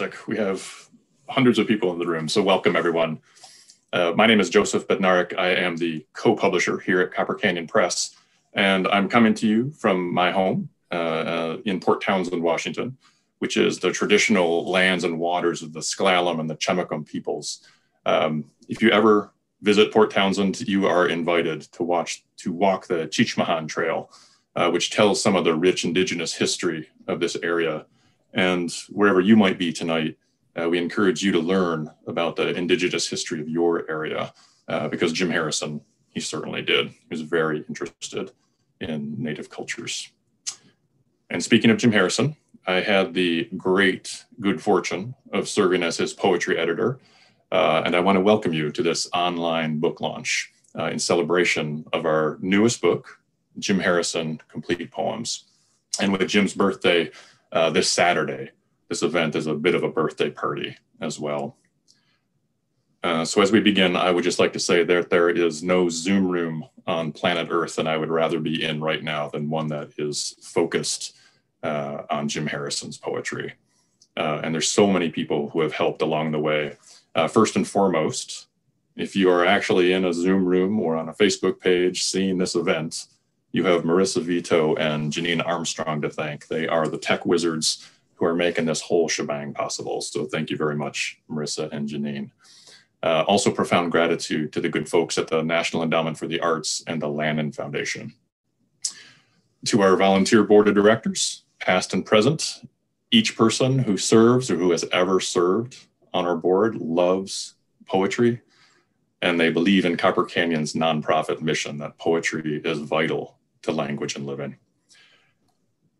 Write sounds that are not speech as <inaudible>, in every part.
fantastic. We have hundreds of people in the room, so welcome everyone. Uh, my name is Joseph Bednarik. I am the co-publisher here at Copper Canyon Press, and I'm coming to you from my home uh, uh, in Port Townsend, Washington, which is the traditional lands and waters of the S'Klallam and the Chemakum peoples. Um, if you ever visit Port Townsend, you are invited to watch to walk the Chetzemoka Trail, uh, which tells some of the rich indigenous history of this area. And wherever you might be tonight, uh, we encourage you to learn about the indigenous history of your area, uh, because Jim Harrison, he certainly did. He was very interested in Native cultures. And speaking of Jim Harrison, I had the great good fortune of serving as his poetry editor uh, and I want to welcome you to this online book launch uh, in celebration of our newest book, Jim Harrison Complete Poems. And with Jim's birthday uh, this Saturday, this event is a bit of a birthday party as well. Uh, so as we begin, I would just like to say that there is no Zoom room on planet Earth and I would rather be in right now than one that is focused uh, on Jim Harrison's poetry. Uh, and there's so many people who have helped along the way uh, first and foremost, if you are actually in a Zoom room or on a Facebook page seeing this event, you have Marissa Vito and Janine Armstrong to thank. They are the tech wizards who are making this whole shebang possible. So thank you very much, Marissa and Janine. Uh, also, profound gratitude to the good folks at the National Endowment for the Arts and the Lannan Foundation. To our volunteer board of directors, past and present, each person who serves or who has ever served on our board loves poetry and they believe in Copper Canyon's nonprofit mission that poetry is vital to language and living.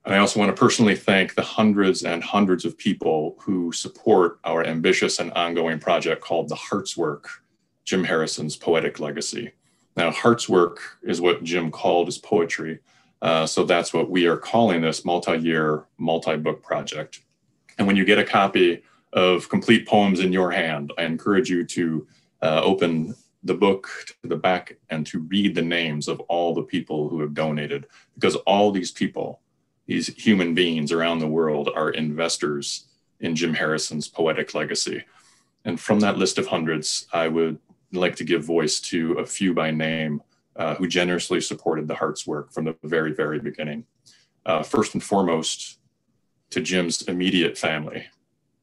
And I also want to personally thank the hundreds and hundreds of people who support our ambitious and ongoing project called The Heart's Work, Jim Harrison's Poetic Legacy. Now, Heart's Work is what Jim called his poetry. Uh, so that's what we are calling this multi year, multi book project. And when you get a copy of complete poems in your hand, I encourage you to uh, open the book to the back and to read the names of all the people who have donated, because all these people, these human beings around the world, are investors in Jim Harrison's poetic legacy. And from that list of hundreds, I would like to give voice to a few by name uh, who generously supported the Heart's work from the very, very beginning. Uh, first and foremost, to Jim's immediate family,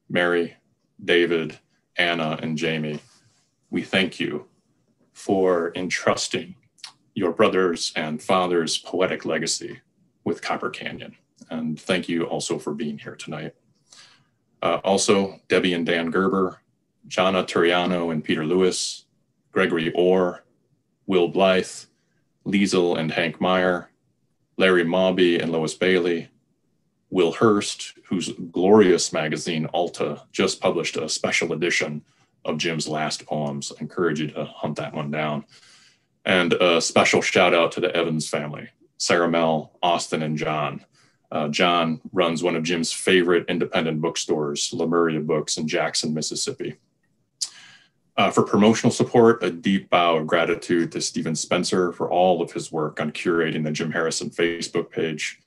Mary, David, Anna, and Jamie, we thank you for entrusting your brother's and father's poetic legacy with Copper Canyon. And thank you also for being here tonight. Uh, also, Debbie and Dan Gerber, Jana Turiano and Peter Lewis, Gregory Orr, Will Blythe, Liesel and Hank Meyer, Larry Mawby and Lois Bailey, Will Hearst, whose glorious magazine, Alta, just published a special edition of Jim's last poems. I encourage you to hunt that one down. And a special shout out to the Evans family, Sarah Mel, Austin, and John. Uh, John runs one of Jim's favorite independent bookstores, Lemuria Books in Jackson, Mississippi. Uh, for promotional support, a deep bow of gratitude to Stephen Spencer for all of his work on curating the Jim Harrison Facebook page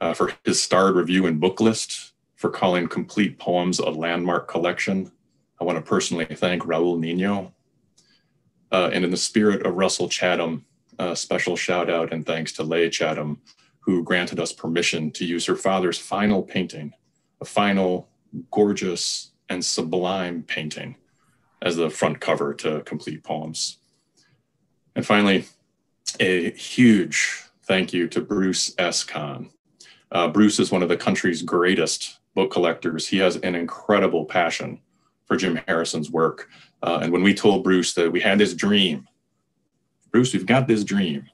uh, for his starred review and book list, for calling complete poems a landmark collection. I want to personally thank Raul Nino. Uh, and in the spirit of Russell Chatham, a special shout out and thanks to Leigh Chatham, who granted us permission to use her father's final painting, a final, gorgeous, and sublime painting as the front cover to complete poems. And finally, a huge thank you to Bruce S. Kahn, uh, Bruce is one of the country's greatest book collectors. He has an incredible passion for Jim Harrison's work. Uh, and when we told Bruce that we had this dream, Bruce, we've got this dream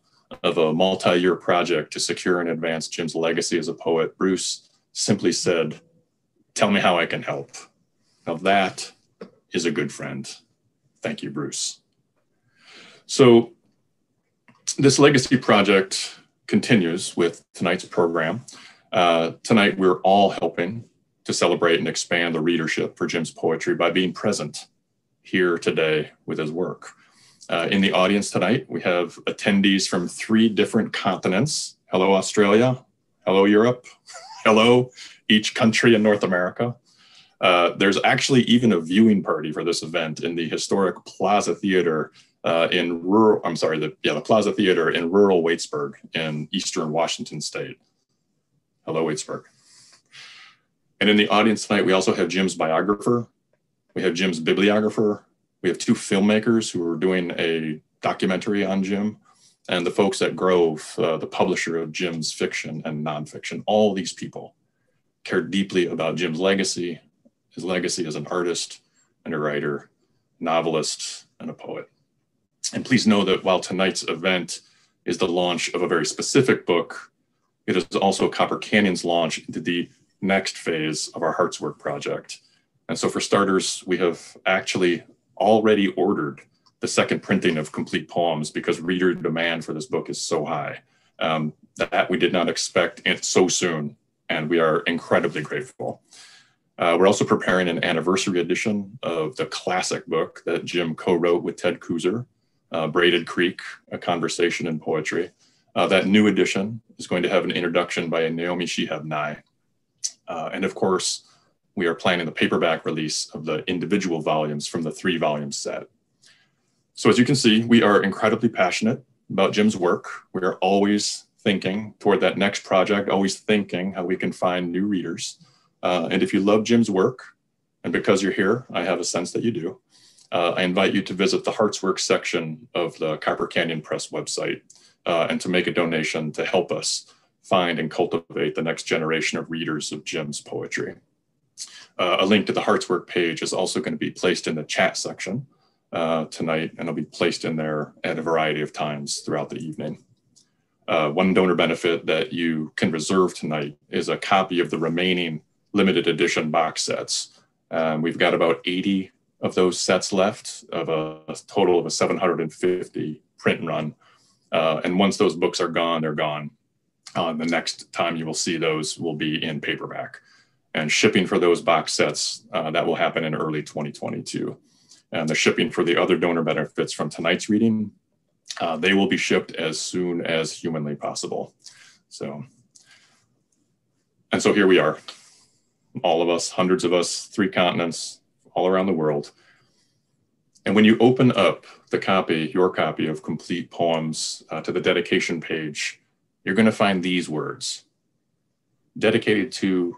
of a multi year project to secure and advance Jim's legacy as a poet, Bruce simply said, Tell me how I can help. Now, that is a good friend. Thank you, Bruce. So, this legacy project continues with tonight's program. Uh, tonight, we're all helping to celebrate and expand the readership for Jim's poetry by being present here today with his work. Uh, in the audience tonight, we have attendees from three different continents. Hello, Australia. Hello, Europe. <laughs> Hello, each country in North America. Uh, there's actually even a viewing party for this event in the historic Plaza Theater uh, in rural, I'm sorry, the, yeah, the Plaza Theater in rural Waitsburg in eastern Washington state. Hello, Waitsburg. And in the audience tonight, we also have Jim's biographer, we have Jim's bibliographer, we have two filmmakers who are doing a documentary on Jim, and the folks at Grove, uh, the publisher of Jim's fiction and nonfiction. All these people care deeply about Jim's legacy, his legacy as an artist and a writer, novelist, and a poet. And please know that while tonight's event is the launch of a very specific book, it is also Copper Canyon's launch into the next phase of our Heart's Work project. And so, for starters, we have actually already ordered the second printing of complete poems because reader demand for this book is so high um, that we did not expect it so soon. And we are incredibly grateful. Uh, we're also preparing an anniversary edition of the classic book that Jim co wrote with Ted Kooser, uh, Braided Creek, A Conversation in Poetry. Uh, that new edition is going to have an introduction by Naomi Shihab Nye. Uh, and of course, we are planning the paperback release of the individual volumes from the three volume set. So as you can see, we are incredibly passionate about Jim's work. We are always thinking toward that next project, always thinking how we can find new readers. Uh, and if you love Jim's work, and because you're here, I have a sense that you do, uh, I invite you to visit the Hearts Work section of the Copper Canyon Press website uh, and to make a donation to help us find and cultivate the next generation of readers of Jim's poetry. Uh, a link to the Hearts Work page is also going to be placed in the chat section uh, tonight, and it'll be placed in there at a variety of times throughout the evening. Uh, one donor benefit that you can reserve tonight is a copy of the remaining limited edition box sets. Um, we've got about 80 of those sets left of a, a total of a 750 print run. Uh, and once those books are gone, they're gone. Uh, the next time you will see those will be in paperback. And shipping for those box sets, uh, that will happen in early 2022. And the shipping for the other donor benefits from tonight's reading, uh, they will be shipped as soon as humanly possible. So, and so here we are, all of us, hundreds of us, three continents, all around the world. And when you open up the copy, your copy of complete poems uh, to the dedication page, you're going to find these words dedicated to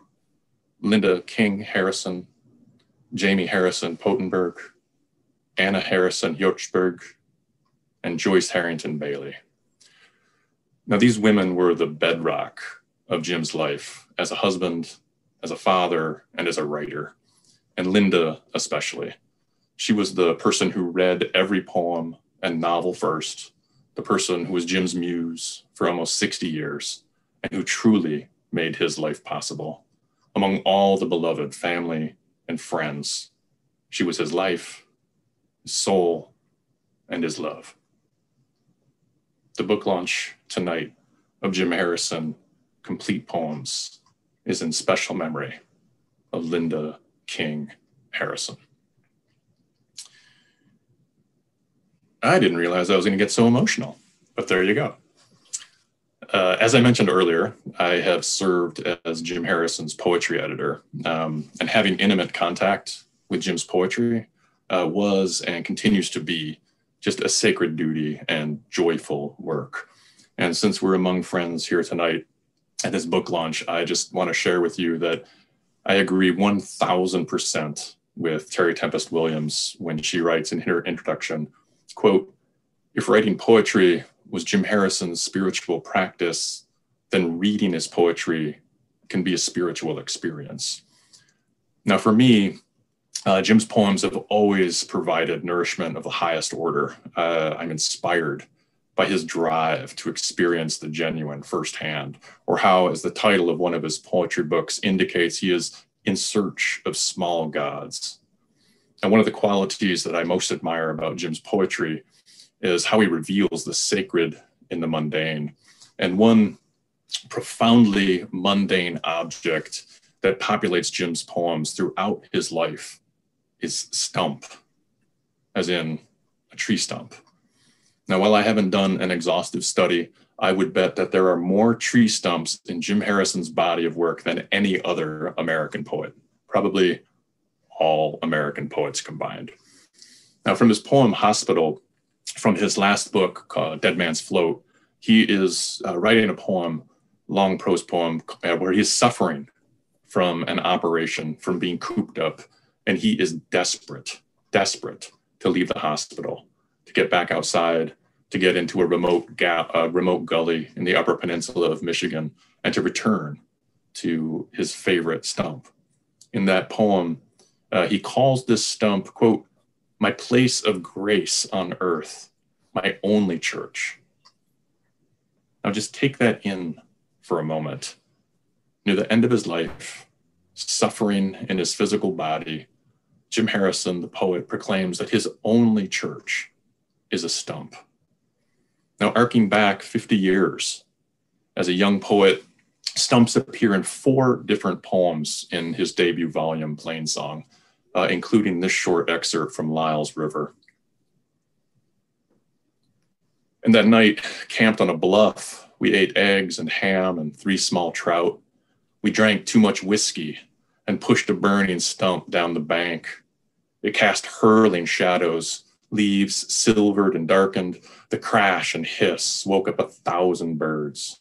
Linda King Harrison, Jamie Harrison Potenberg, Anna Harrison Hjortsberg, and Joyce Harrington Bailey. Now, these women were the bedrock of Jim's life as a husband, as a father, and as a writer and Linda especially. She was the person who read every poem and novel first, the person who was Jim's muse for almost 60 years, and who truly made his life possible. Among all the beloved family and friends, she was his life, his soul, and his love. The book launch tonight of Jim Harrison, Complete Poems, is in special memory of Linda King Harrison. I didn't realize I was going to get so emotional, but there you go. Uh, as I mentioned earlier, I have served as Jim Harrison's poetry editor, um, and having intimate contact with Jim's poetry uh, was and continues to be just a sacred duty and joyful work. And since we're among friends here tonight at this book launch, I just want to share with you that I agree 1000% with Terry Tempest Williams when she writes in her introduction, quote, if writing poetry was Jim Harrison's spiritual practice, then reading his poetry can be a spiritual experience. Now, for me, uh, Jim's poems have always provided nourishment of the highest order. Uh, I'm inspired by his drive to experience the genuine firsthand, or how, as the title of one of his poetry books indicates, he is in search of small gods. And one of the qualities that I most admire about Jim's poetry is how he reveals the sacred in the mundane. And one profoundly mundane object that populates Jim's poems throughout his life is stump, as in a tree stump. Now, while I haven't done an exhaustive study, I would bet that there are more tree stumps in Jim Harrison's body of work than any other American poet, probably all American poets combined. Now, from his poem Hospital, from his last book, called Dead Man's Float, he is uh, writing a poem, long prose poem, uh, where he's suffering from an operation, from being cooped up, and he is desperate, desperate to leave the hospital, to get back outside, to get into a remote gap, a remote gully in the Upper Peninsula of Michigan, and to return to his favorite stump. In that poem, uh, he calls this stump, quote, my place of grace on earth, my only church. Now just take that in for a moment. Near the end of his life, suffering in his physical body, Jim Harrison, the poet, proclaims that his only church is a stump. Now, arcing back 50 years, as a young poet, stumps appear in four different poems in his debut volume, Plainsong, uh, including this short excerpt from Lyle's River. And that night, camped on a bluff, we ate eggs and ham and three small trout. We drank too much whiskey and pushed a burning stump down the bank. It cast hurling shadows Leaves silvered and darkened. The crash and hiss woke up a thousand birds.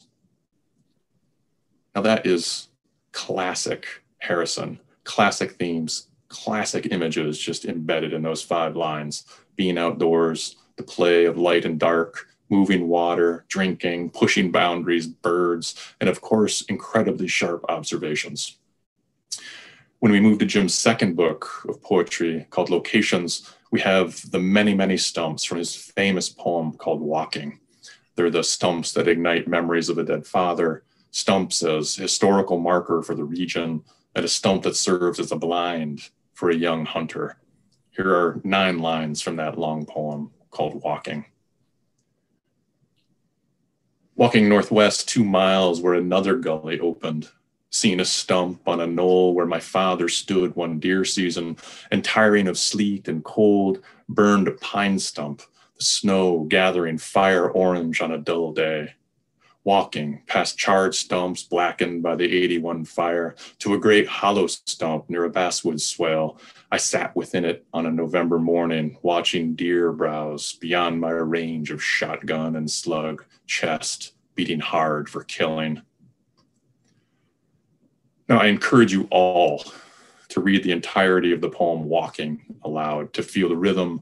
Now, that is classic Harrison, classic themes, classic images just embedded in those five lines being outdoors, the play of light and dark, moving water, drinking, pushing boundaries, birds, and of course, incredibly sharp observations. When we move to Jim's second book of poetry called Locations, we have the many, many stumps from his famous poem called Walking. They're the stumps that ignite memories of a dead father, stumps as historical marker for the region, and a stump that serves as a blind for a young hunter. Here are nine lines from that long poem called Walking. Walking northwest two miles where another gully opened, seen a stump on a knoll where my father stood one deer season, and tiring of sleet and cold, burned a pine stump, the snow gathering fire orange on a dull day. Walking past charred stumps blackened by the 81 fire to a great hollow stump near a basswood swale, I sat within it on a November morning, watching deer browse beyond my range of shotgun and slug, chest beating hard for killing. Now, I encourage you all to read the entirety of the poem Walking aloud, to feel the rhythm,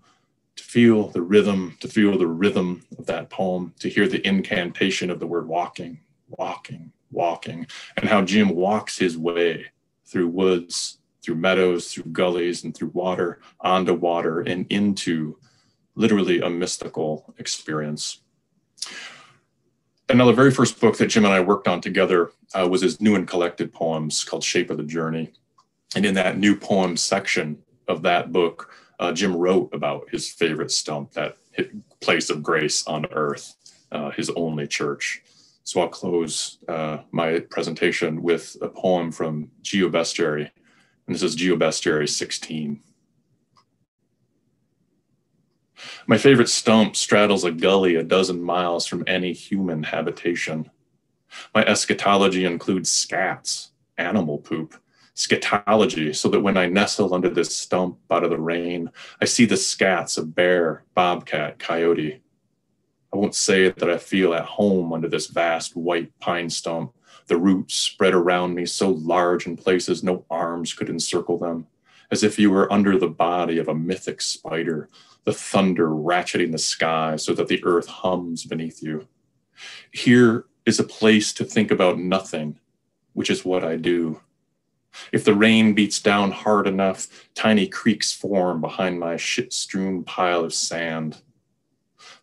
feel the rhythm, to feel the rhythm of that poem, to hear the incantation of the word walking, walking, walking, and how Jim walks his way through woods, through meadows, through gullies, and through water, onto water, and into literally a mystical experience and another very first book that Jim and I worked on together uh, was his new and collected poems called Shape of the Journey. And in that new poem section of that book, uh, Jim wrote about his favorite stump, that place of grace on earth, uh, his only church. So I'll close uh, my presentation with a poem from Geobestiary. And this is Geobestiary 16. My favorite stump straddles a gully a dozen miles from any human habitation. My eschatology includes scats, animal poop, scatology, so that when I nestle under this stump out of the rain, I see the scats of bear, bobcat, coyote. I won't say that I feel at home under this vast white pine stump, the roots spread around me so large in places no arms could encircle them, as if you were under the body of a mythic spider the thunder ratcheting the sky so that the earth hums beneath you. Here is a place to think about nothing, which is what I do. If the rain beats down hard enough, tiny creeks form behind my shit strewn pile of sand.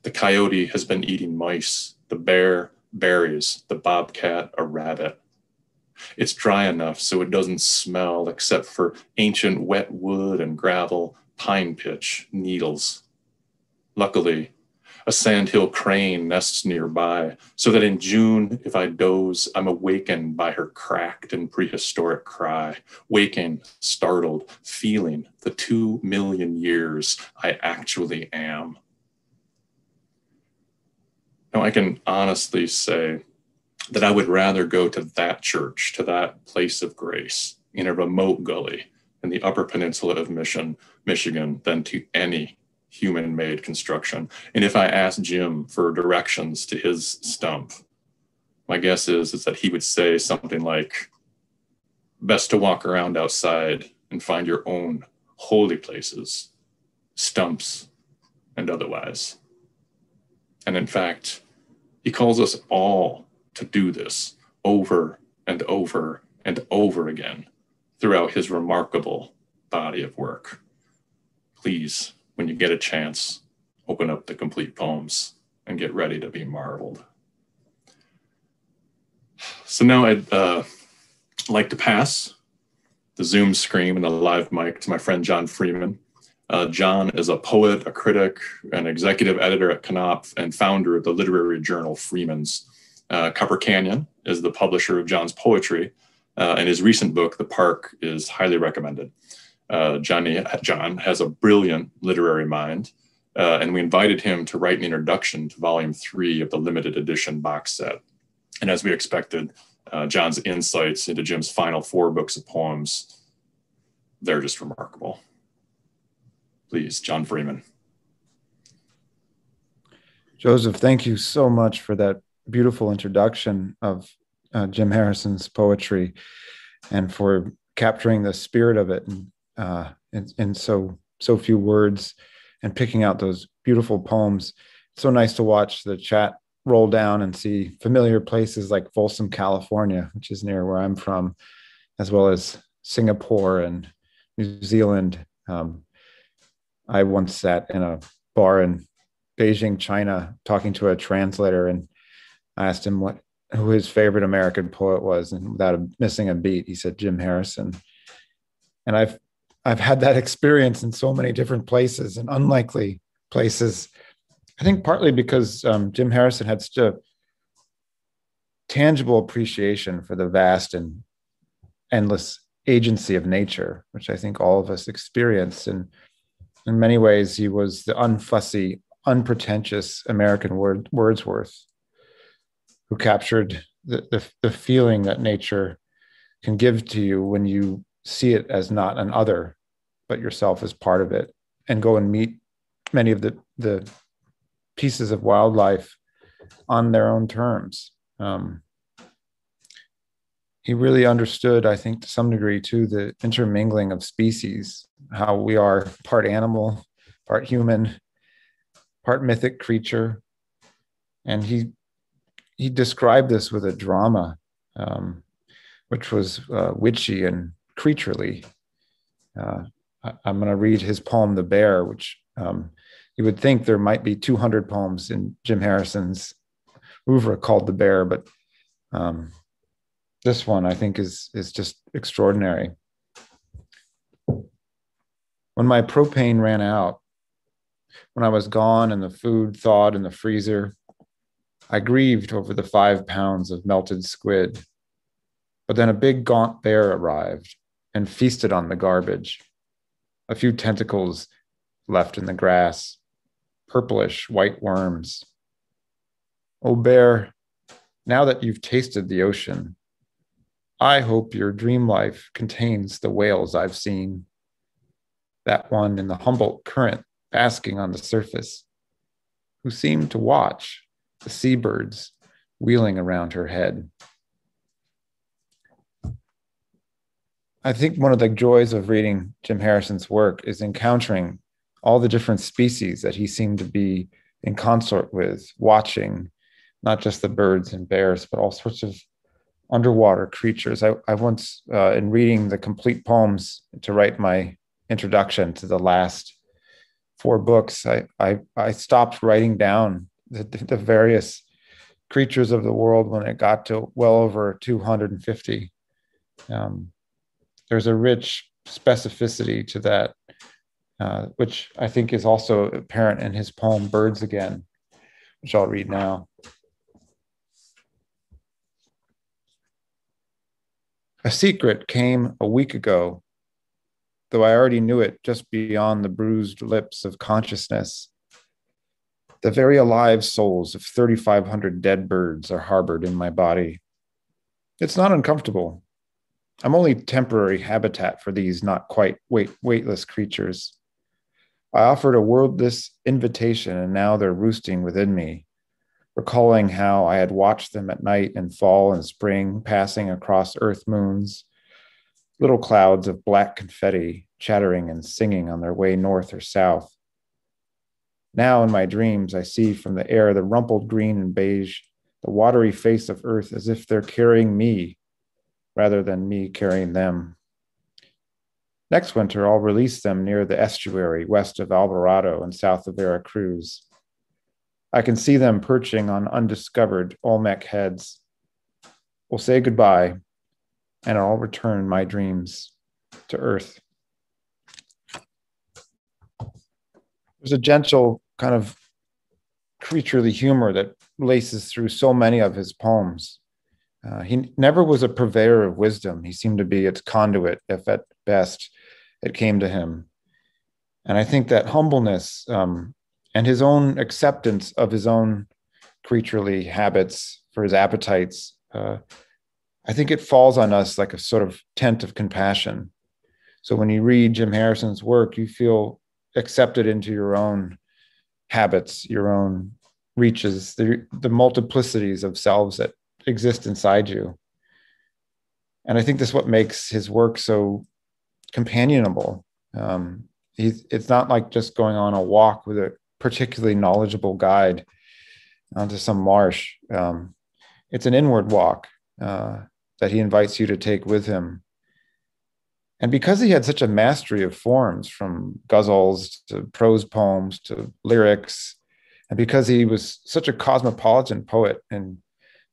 The coyote has been eating mice, the bear berries, the bobcat a rabbit. It's dry enough so it doesn't smell except for ancient wet wood and gravel pine pitch, needles. Luckily, a sandhill crane nests nearby, so that in June, if I doze, I'm awakened by her cracked and prehistoric cry, waking, startled, feeling the two million years I actually am. Now, I can honestly say that I would rather go to that church, to that place of grace in a remote gully in the Upper Peninsula of Mission, Michigan than to any human made construction. And if I asked Jim for directions to his stump, my guess is, is that he would say something like, best to walk around outside and find your own holy places, stumps, and otherwise. And in fact, he calls us all to do this over and over and over again throughout his remarkable body of work. Please when you get a chance, open up the complete poems and get ready to be marveled. So now I'd uh, like to pass the Zoom screen and the live mic to my friend John Freeman. Uh, John is a poet, a critic, an executive editor at Knopf, and founder of the literary journal Freeman's. Uh, Copper Canyon is the publisher of John's poetry, uh, and his recent book, The Park, is highly recommended uh, Johnny John has a brilliant literary mind, uh, and we invited him to write an introduction to Volume Three of the limited edition box set. And as we expected, uh, John's insights into Jim's final four books of poems, they're just remarkable. Please, John Freeman. Joseph, thank you so much for that beautiful introduction of uh, Jim Harrison's poetry and for capturing the spirit of it and uh, in, in so so few words and picking out those beautiful poems. It's so nice to watch the chat roll down and see familiar places like Folsom, California, which is near where I'm from, as well as Singapore and New Zealand. Um, I once sat in a bar in Beijing, China, talking to a translator, and I asked him what who his favorite American poet was, and without missing a beat, he said Jim Harrison. And I've I've had that experience in so many different places and unlikely places. I think partly because um, Jim Harrison had such a tangible appreciation for the vast and endless agency of nature, which I think all of us experience. And in many ways, he was the unfussy, unpretentious American word, Wordsworth who captured the, the, the feeling that nature can give to you when you see it as not an other, but yourself as part of it, and go and meet many of the the pieces of wildlife on their own terms. Um, he really understood, I think, to some degree, too, the intermingling of species, how we are part animal, part human, part mythic creature, and he he described this with a drama, um, which was uh, witchy and creaturely. Uh, I, am going to read his poem, The Bear, which um, you would think there might be 200 poems in Jim Harrison's oeuvre called The Bear, but um, this one I think is, is just extraordinary. When my propane ran out, when I was gone and the food thawed in the freezer, I grieved over the five pounds of melted squid. But then a big gaunt bear arrived and feasted on the garbage. A few tentacles left in the grass, purplish white worms. Oh, bear, now that you've tasted the ocean, I hope your dream life contains the whales I've seen. That one in the Humboldt current basking on the surface, who seemed to watch the seabirds wheeling around her head. I think one of the joys of reading Jim Harrison's work is encountering all the different species that he seemed to be in consort with, watching not just the birds and bears, but all sorts of underwater creatures. I, I once, uh, in reading the complete poems to write my introduction to the last four books, I, I, I stopped writing down the, the various creatures of the world when it got to well over 250. Um, there's a rich specificity to that, uh, which I think is also apparent in his poem Birds Again, which I'll read now. A secret came a week ago, though I already knew it just beyond the bruised lips of consciousness. The very alive souls of 3,500 dead birds are harbored in my body. It's not uncomfortable, I'm only temporary habitat for these not quite weight, weightless creatures. I offered a wordless invitation, and now they're roosting within me, recalling how I had watched them at night in fall and spring, passing across earth moons, little clouds of black confetti chattering and singing on their way north or south. Now, in my dreams, I see from the air the rumpled green and beige, the watery face of earth as if they're carrying me rather than me carrying them. Next winter, I'll release them near the estuary west of Alvarado and south of Veracruz. I can see them perching on undiscovered Olmec heads. We'll say goodbye, and I'll return my dreams to earth. There's a gentle kind of creaturely humor that laces through so many of his poems. Uh, he never was a purveyor of wisdom. He seemed to be its conduit, if at best it came to him. And I think that humbleness um, and his own acceptance of his own creaturely habits for his appetites, uh, I think it falls on us like a sort of tent of compassion. So when you read Jim Harrison's work, you feel accepted into your own habits, your own reaches, the, the multiplicities of selves that exist inside you. And I think that's what makes his work so companionable. Um, it's not like just going on a walk with a particularly knowledgeable guide onto some marsh. Um, it's an inward walk uh, that he invites you to take with him. And because he had such a mastery of forms, from ghazals to prose poems to lyrics, and because he was such a cosmopolitan poet, and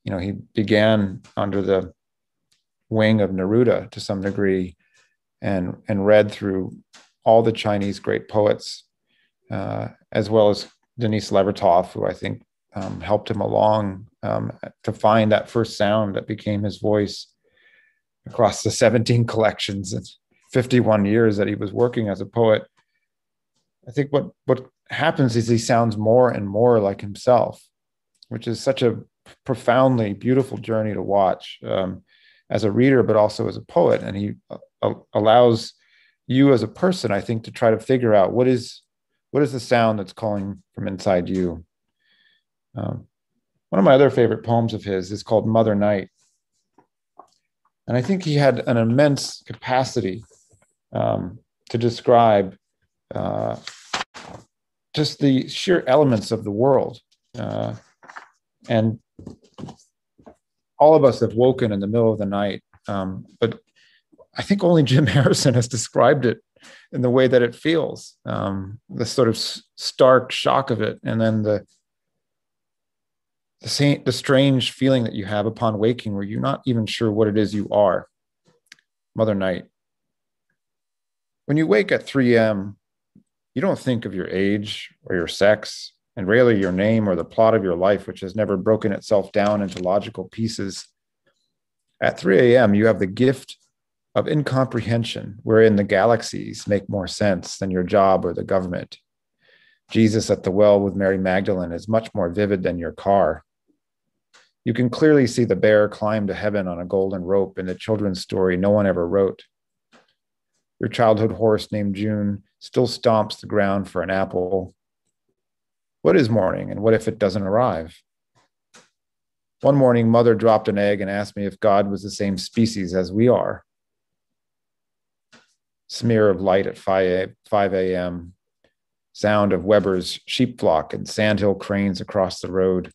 you know he began under the wing of Neruda to some degree, and and read through all the Chinese great poets, uh, as well as Denise Levertov, who I think um, helped him along um, to find that first sound that became his voice across the 17 collections and 51 years that he was working as a poet. I think what what happens is he sounds more and more like himself, which is such a profoundly beautiful journey to watch um, as a reader, but also as a poet. And he uh, allows you as a person, I think, to try to figure out what is what is the sound that's calling from inside you. Um, one of my other favorite poems of his is called Mother Night. And I think he had an immense capacity um, to describe uh, just the sheer elements of the world. Uh, and all of us have woken in the middle of the night, um, but I think only Jim <laughs> Harrison has described it in the way that it feels um, the sort of stark shock of it, and then the the, same, the strange feeling that you have upon waking, where you're not even sure what it is you are. Mother Night. When you wake at 3 a.m., you don't think of your age or your sex, and rarely your name or the plot of your life, which has never broken itself down into logical pieces. At 3 a.m., you have the gift of incomprehension, wherein the galaxies make more sense than your job or the government. Jesus at the well with Mary Magdalene is much more vivid than your car. You can clearly see the bear climb to heaven on a golden rope in the children's story no one ever wrote. Your childhood horse named June still stomps the ground for an apple. What is morning, and what if it doesn't arrive? One morning, mother dropped an egg and asked me if God was the same species as we are. Smear of light at 5 a.m., sound of Weber's sheep flock and sandhill cranes across the road,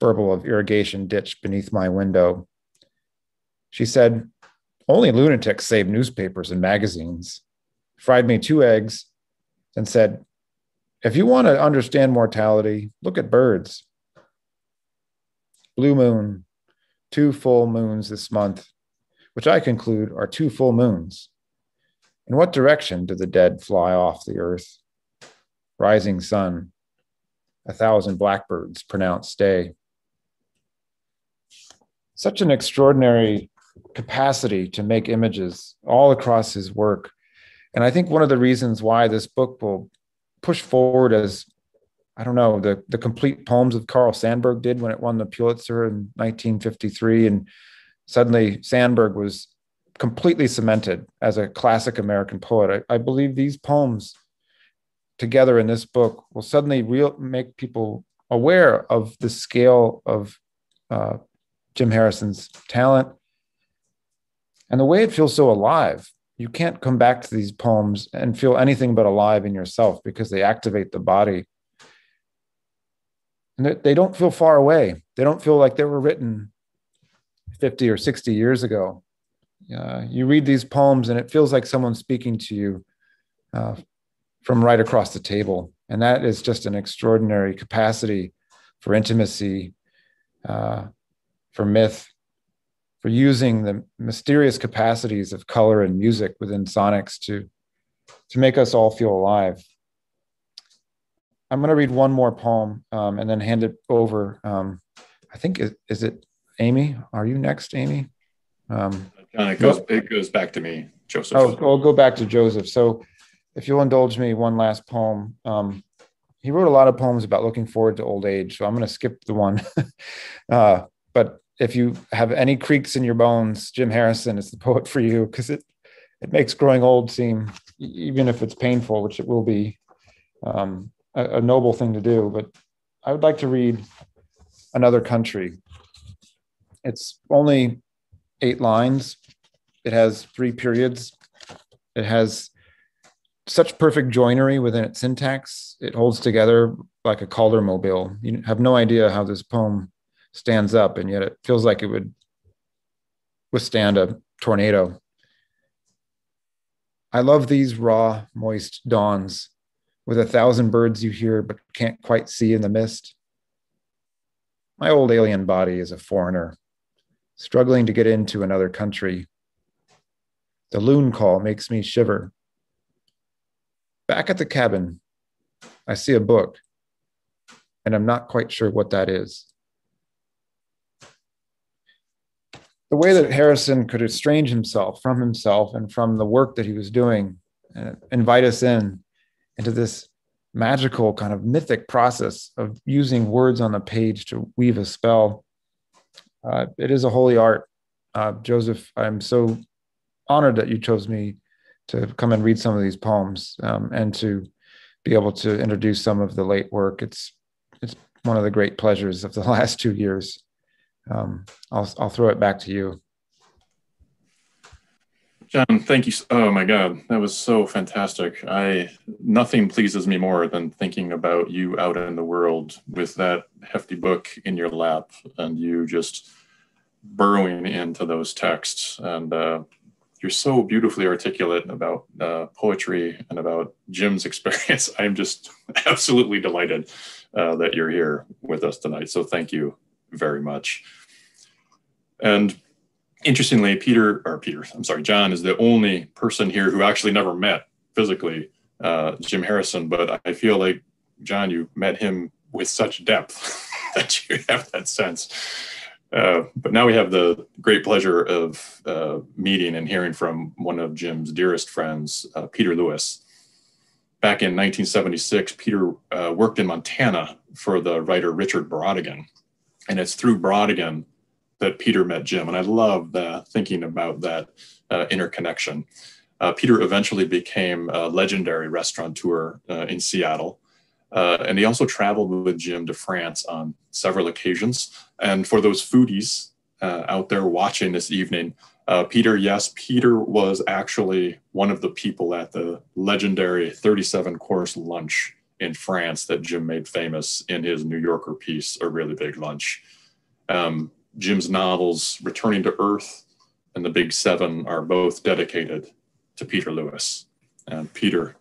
burble of irrigation ditch beneath my window. She said, Only lunatics save newspapers and magazines. Fried me two eggs and said, If you want to understand mortality, look at birds. Blue moon, two full moons this month, which I conclude are two full moons. In what direction do the dead fly off the earth? Rising sun, a thousand blackbirds pronounce day. Such an extraordinary capacity to make images all across his work. And I think one of the reasons why this book will push forward as I don't know, the, the complete poems of Carl Sandburg did when it won the Pulitzer in 1953. And suddenly Sandburg was completely cemented as a classic American poet. I, I believe these poems together in this book will suddenly real, make people aware of the scale of uh, Jim Harrison's talent and the way it feels so alive. You can't come back to these poems and feel anything but alive in yourself because they activate the body. And they don't feel far away. They don't feel like they were written 50 or 60 years ago. Uh, you read these poems and it feels like someone's speaking to you uh, from right across the table. And that is just an extraordinary capacity for intimacy, uh, for myth, for using the mysterious capacities of color and music within sonics to, to make us all feel alive. I'm going to read one more poem um, and then hand it over. Um, I think, is, is it Amy? Are you next, Amy? Um, it goes, it goes back to me, Joseph. Oh, I'll go back to Joseph. So if you'll indulge me, one last poem. Um, he wrote a lot of poems about looking forward to old age. So I'm going to skip the one. <laughs> uh, but if you have any creaks in your bones, Jim Harrison is the poet for you because it it makes growing old seem, even if it's painful, which it will be, um, a, a noble thing to do. But I would like to read another country. It's only eight lines. It has three periods. It has such perfect joinery within its syntax. It holds together like a Calder mobile. You have no idea how this poem stands up, and yet it feels like it would withstand a tornado. I love these raw, moist dawns with a thousand birds you hear but can't quite see in the mist. My old alien body is a foreigner, struggling to get into another country. The loon call makes me shiver. Back at the cabin, I see a book, and I'm not quite sure what that is. The way that Harrison could estrange himself from himself and from the work that he was doing, and invite us in into this magical kind of mythic process of using words on the page to weave a spell. Uh, it is a holy art. Uh, Joseph, I'm so honored that you chose me to come and read some of these poems um, and to be able to introduce some of the late work. It's it's one of the great pleasures of the <laughs> last two years. Um, I'll I'll throw it back to you. John, thank you. Oh my God, that was so fantastic. I nothing pleases me more than thinking about you out in the world with that hefty book in your lap and you just burrowing into those texts and uh, you're so beautifully articulate about uh, poetry and about Jim's <laughs> experience. I'm just absolutely delighted uh, that you're here with us tonight. So thank you very much. And interestingly, Peter, or Peter, I'm sorry, John is the only person here who actually never met physically uh, Jim Harrison, but I feel like, John, you met him with such depth <laughs> that you have that sense. Uh, but now we have the great pleasure of uh, meeting and hearing from one of Jim's dearest friends, uh, Peter Lewis. Back in 1976, Peter uh, worked in Montana for the writer Richard Brautigan. And it's through Brautigan that Peter met Jim. And I love the, thinking about that uh, interconnection. Peter eventually became a legendary restaurateur in Seattle. Uh, and he also traveled with Jim to France on several occasions. And for those foodies uh, out there watching this evening, uh, Peter, yes, Peter was actually one of the people at the legendary 37 course lunch in France that Jim made famous in his New Yorker piece, A Really Big Lunch. Um, Jim's novels, Returning to Earth and The Big Seven, are both dedicated to Peter Lewis. And Peter,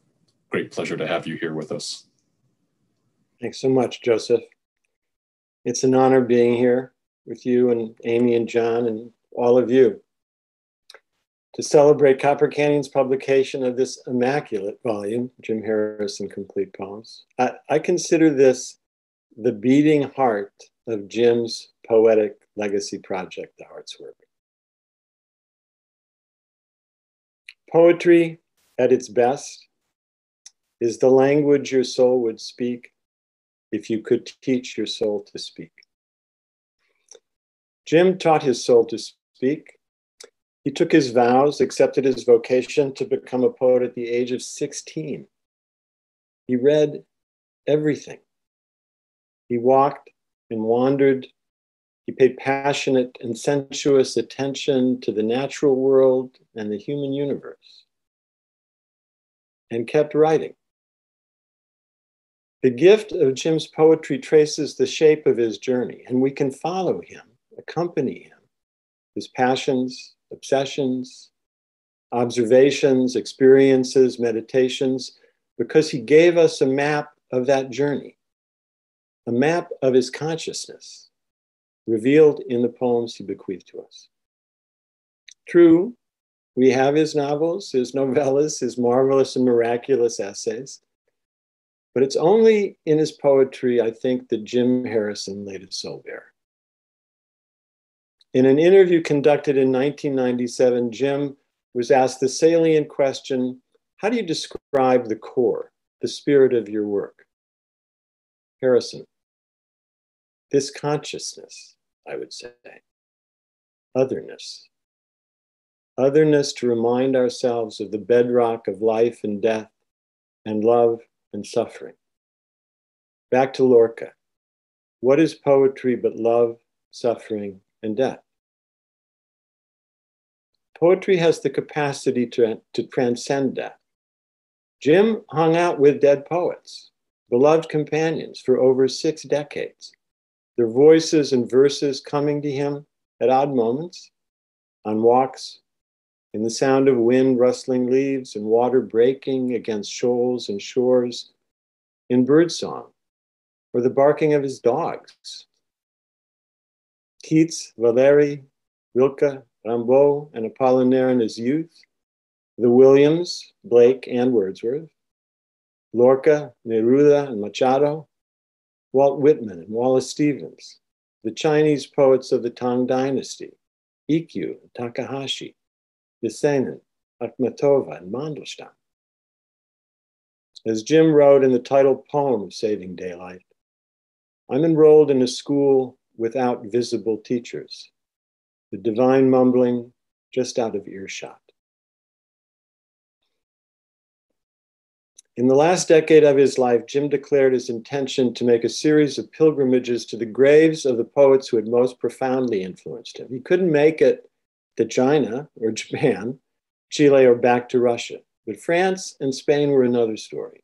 great pleasure to have you here with us. Thanks so much, Joseph. It's an honor being here with you and Amy and John and all of you to celebrate Copper Canyon's publication of this immaculate volume, Jim Harrison Complete Poems. I, I consider this the beating heart of Jim's poetic legacy project, The Heart's Work. Poetry at its best is the language your soul would speak if you could teach your soul to speak. Jim taught his soul to speak. He took his vows, accepted his vocation to become a poet at the age of 16. He read everything. He walked and wandered. He paid passionate and sensuous attention to the natural world and the human universe and kept writing. The gift of Jim's poetry traces the shape of his journey, and we can follow him, accompany him, his passions, obsessions, observations, experiences, meditations, because he gave us a map of that journey, a map of his consciousness, revealed in the poems he bequeathed to us. True, we have his novels, his novellas, his marvelous and miraculous essays. But it's only in his poetry, I think, that Jim Harrison laid his soul bare. In an interview conducted in 1997, Jim was asked the salient question How do you describe the core, the spirit of your work? Harrison, this consciousness, I would say, otherness. Otherness to remind ourselves of the bedrock of life and death and love and suffering. Back to Lorca. What is poetry but love, suffering, and death? Poetry has the capacity to, to transcend death. Jim hung out with dead poets, beloved companions for over six decades, their voices and verses coming to him at odd moments, on walks, in the sound of wind rustling leaves and water breaking against shoals and shores, in birdsong, or the barking of his dogs. Keats, Valéry, Rilke, Rimbaud, and Apollinaire in his youth, the Williams, Blake, and Wordsworth, Lorca, Neruda, and Machado, Walt Whitman and Wallace Stevens, the Chinese poets of the Tang Dynasty, Ikkyu Takahashi, Yesenin, Akhmatova, and Mandelstam. As Jim wrote in the title poem of Saving Daylight, I'm enrolled in a school without visible teachers, the divine mumbling just out of earshot. In the last decade of his life, Jim declared his intention to make a series of pilgrimages to the graves of the poets who had most profoundly influenced him. He couldn't make it to China or Japan, Chile, or back to Russia, but France and Spain were another story.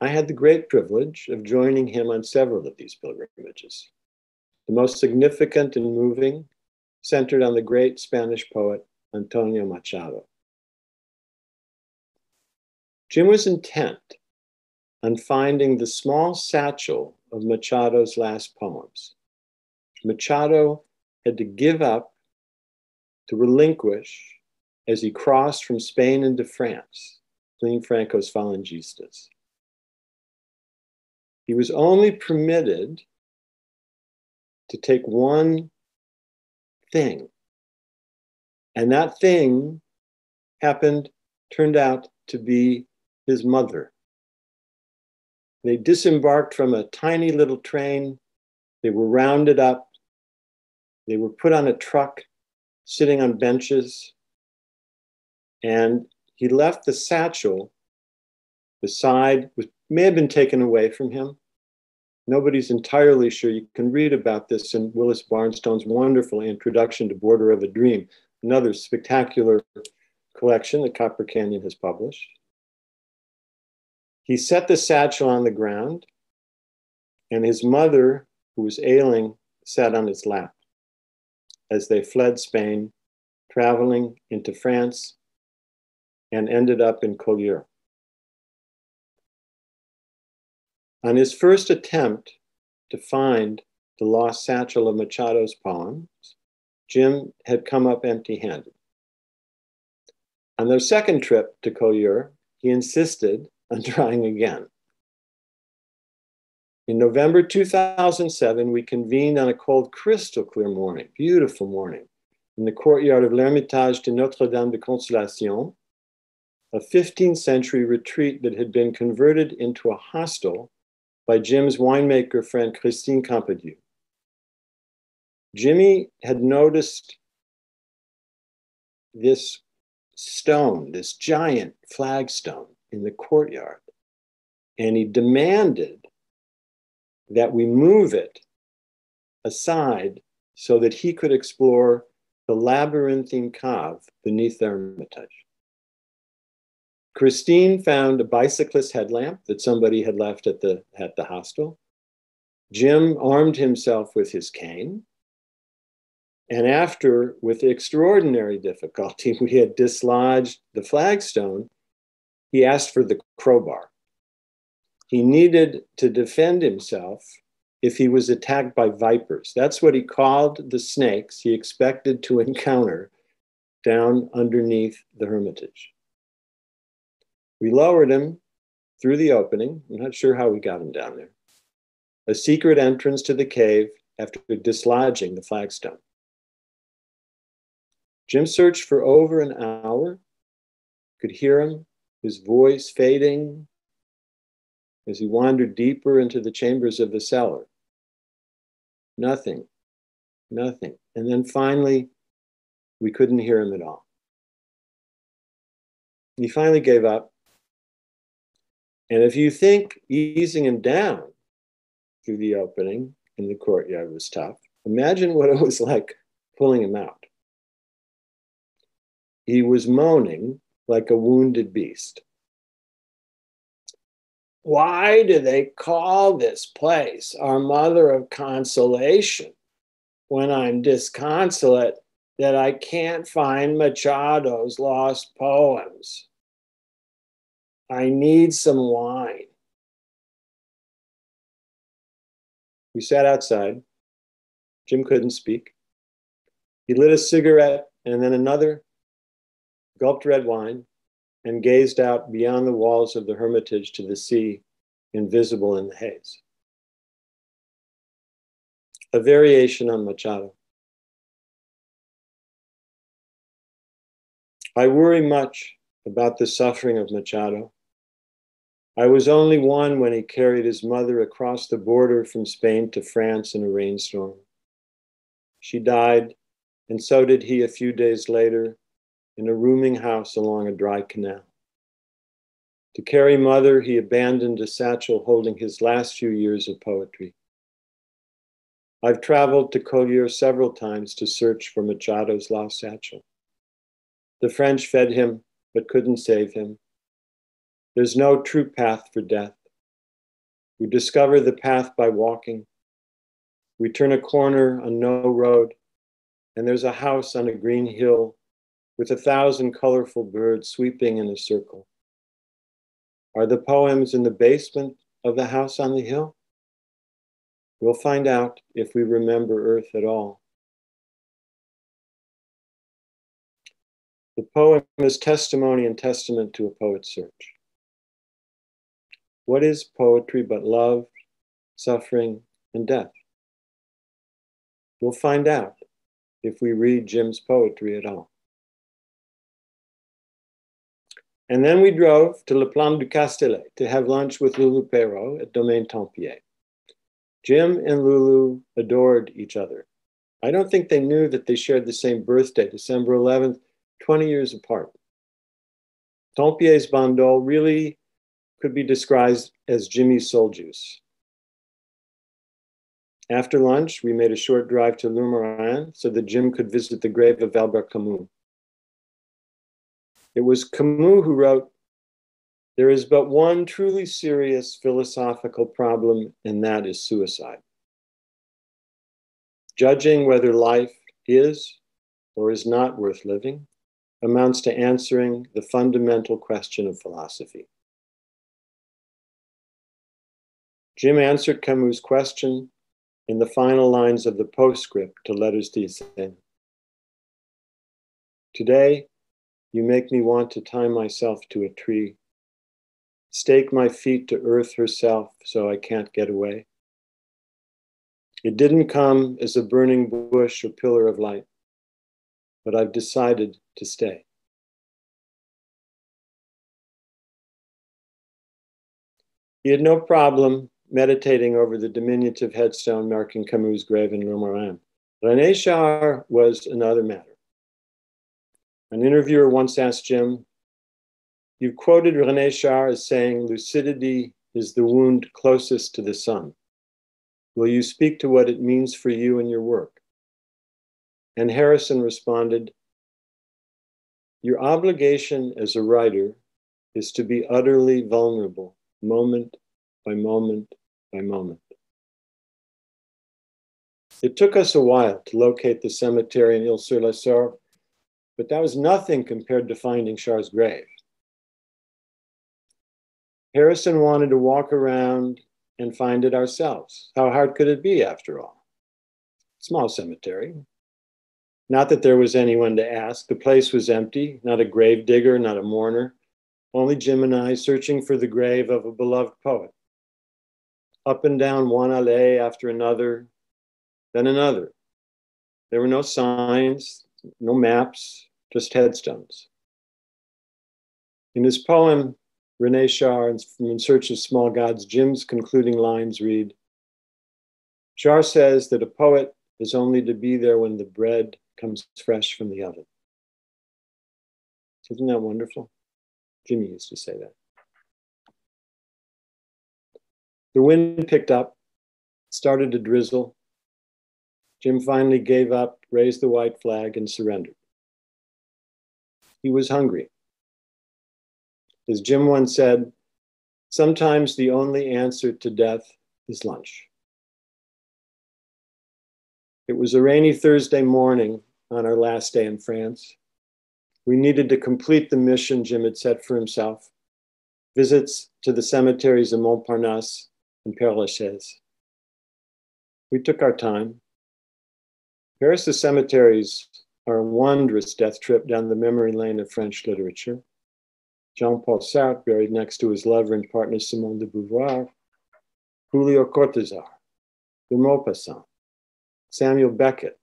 I had the great privilege of joining him on several of these pilgrimages. The most significant and moving centered on the great Spanish poet Antonio Machado. Jim was intent on finding the small satchel of Machado's last poems. Machado had to give up, to relinquish, as he crossed from Spain into France, fleeing Franco's Falangistas. He was only permitted to take one thing. And that thing happened, turned out to be his mother. They disembarked from a tiny little train. They were rounded up. They were put on a truck, sitting on benches. And he left the satchel beside, which may have been taken away from him. Nobody's entirely sure. You can read about this in Willis Barnstone's wonderful introduction to Border of a Dream, another spectacular collection that Copper Canyon has published. He set the satchel on the ground, and his mother, who was ailing, sat on his lap as they fled Spain, traveling into France, and ended up in Collioure. On his first attempt to find the lost satchel of Machado's poems, Jim had come up empty handed. On their second trip to Collioure, he insisted on <laughs> trying again. In November 2007, we convened on a cold, crystal clear morning, beautiful morning, in the courtyard of l'Ermitage de Notre Dame de Consolation, a 15th century retreat that had been converted into a hostel by Jim's winemaker friend Christine Campadieu. Jimmy had noticed this stone, this giant flagstone in the courtyard. And he demanded that we move it aside so that he could explore the labyrinthine cave beneath the Hermitage. Christine found a bicyclist headlamp that somebody had left at the, at the hostel. Jim armed himself with his cane. And after, with extraordinary difficulty, <laughs> we had dislodged the flagstone, he asked for the crowbar. He needed to defend himself if he was attacked by vipers. That's what he called the snakes he expected to encounter down underneath the hermitage. We lowered him through the opening. I'm not sure how we got him down there. A secret entrance to the cave after dislodging the flagstone. Jim searched for over an hour, could hear him, his voice fading as he wandered deeper into the chambers of the cellar. Nothing, nothing. And then finally, we couldn't hear him at all. He finally gave up. And if you think easing him down through the opening in the courtyard was tough, imagine what it was like pulling him out. He was moaning like a wounded beast. Why do they call this place our mother of consolation when I'm disconsolate that I can't find Machado's lost poems? I need some wine. We sat outside. Jim couldn't speak. He lit a cigarette and then another, gulped red wine, and gazed out beyond the walls of the hermitage to the sea, invisible in the haze. A variation on Machado. I worry much about the suffering of Machado. I was only one when he carried his mother across the border from Spain to France in a rainstorm. She died, and so did he a few days later in a rooming house along a dry canal. To carry mother, he abandoned a satchel holding his last few years of poetry. I've traveled to Collioure several times to search for Machado's lost satchel. The French fed him, but couldn't save him. There's no true path for death. We discover the path by walking. We turn a corner on no road, and there's a house on a green hill with a thousand colorful birds sweeping in a circle. Are the poems in the basement of the house on the hill? We'll find out if we remember Earth at all. The poem is testimony and testament to a poet's search. What is poetry but love, suffering, and death? We'll find out if we read Jim's poetry at all. And then we drove to Le Plan du Castellet to have lunch with Lulu Peyraud at Domaine Tempier. Jim and Lulu adored each other. I don't think they knew that they shared the same birthday, December 11th, 20 years apart. Tempier's bandol really could be described as Jimmy's soul juice. After lunch, we made a short drive to Lourmarin so that Jim could visit the grave of Albert Camus. It was Camus who wrote, There is but one truly serious philosophical problem, and that is suicide. Judging whether life is or is not worth living amounts to answering the fundamental question of philosophy. Jim answered Camus' question in the final lines of the postscript to Letters to Yesenin. Today, you make me want to tie myself to a tree, stake my feet to earth herself so I can't get away. It didn't come as a burning bush or pillar of light, but I've decided to stay. He had no problem meditating over the diminutive headstone marking Camus' grave in Le Lourmarin. René Char was another matter. An interviewer once asked Jim, You quoted Rene Char as saying, Lucidity is the wound closest to the sun. Will you speak to what it means for you and your work? And Harrison responded, Your obligation as a writer is to be utterly vulnerable, moment by moment by moment. It took us a while to locate the cemetery in Isles-sur-la-Sorgue, but that was nothing compared to finding Char's grave. Harrison wanted to walk around and find it ourselves. How hard could it be, after all? Small cemetery. Not that there was anyone to ask. The place was empty, not a grave digger, not a mourner, only Jim and I searching for the grave of a beloved poet. Up and down one allée after another, then another. There were no signs, no maps, just headstones. In his poem, Rene Char, from In Search of Small Gods, Jim's concluding lines read Char says that a poet is only to be there when the bread comes fresh from the oven. Isn't that wonderful? Jimmy used to say that. The wind picked up, started to drizzle. Jim finally gave up, raised the white flag, and surrendered. He was hungry. As Jim once said, sometimes the only answer to death is lunch. It was a rainy Thursday morning on our last day in France. We needed to complete the mission Jim had set for himself visits to the cemeteries of Montparnasse and Père Lachaise. We took our time. Paris' cemeteries are a wondrous death trip down the memory lane of French literature. Jean Paul Sartre, buried next to his lover and partner Simone de Beauvoir, Julio Cortázar, de Maupassant, Samuel Beckett,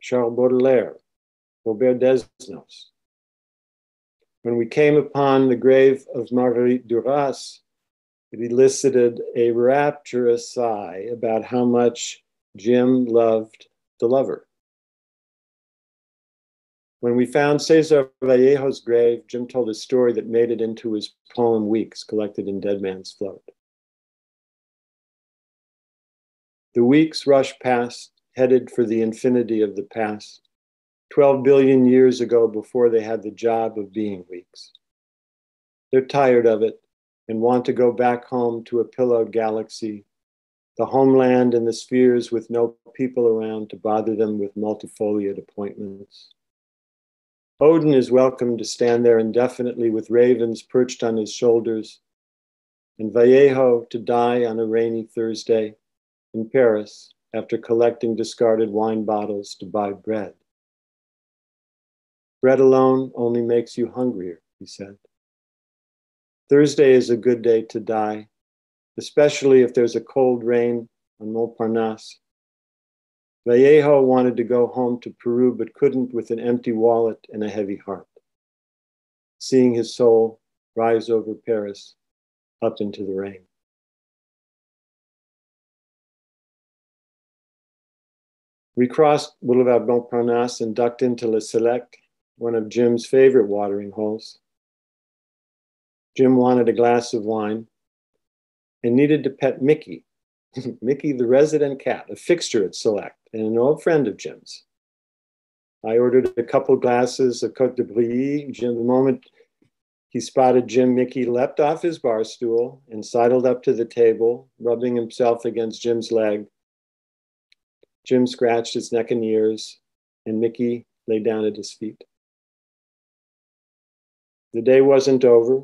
Charles Baudelaire, Robert Desnos. When we came upon the grave of Marguerite Duras, it elicited a rapturous sigh about how much Jim loved the lover. When we found Cesar Vallejo's grave, Jim told a story that made it into his poem Weeks, collected in Dead Man's Float. The weeks rush past, headed for the infinity of the past. 12 billion years ago before they had the job of being weeks. They're tired of it and want to go back home to a pillowed galaxy, the homeland and the spheres with no people around to bother them with multifoliate appointments. Odin is welcome to stand there indefinitely with ravens perched on his shoulders, and Vallejo to die on a rainy Thursday in Paris after collecting discarded wine bottles to buy bread. Bread alone only makes you hungrier, he said. Thursday is a good day to die, especially if there's a cold rain on Montparnasse. Vallejo wanted to go home to Peru, but couldn't with an empty wallet and a heavy heart. Seeing his soul rise over Paris up into the rain. We crossed Boulevard Montparnasse and ducked into Le Select, one of Jim's favorite watering holes. Jim wanted a glass of wine and needed to pet Mickey, <laughs> Mickey the resident cat, a fixture at Select and an old friend of Jim's. I ordered a couple glasses of Cote de Brouilly. Jim, the moment he spotted Jim, Mickey leapt off his bar stool and sidled up to the table, rubbing himself against Jim's leg. Jim scratched his neck and ears, and Mickey lay down at his feet. The day wasn't over.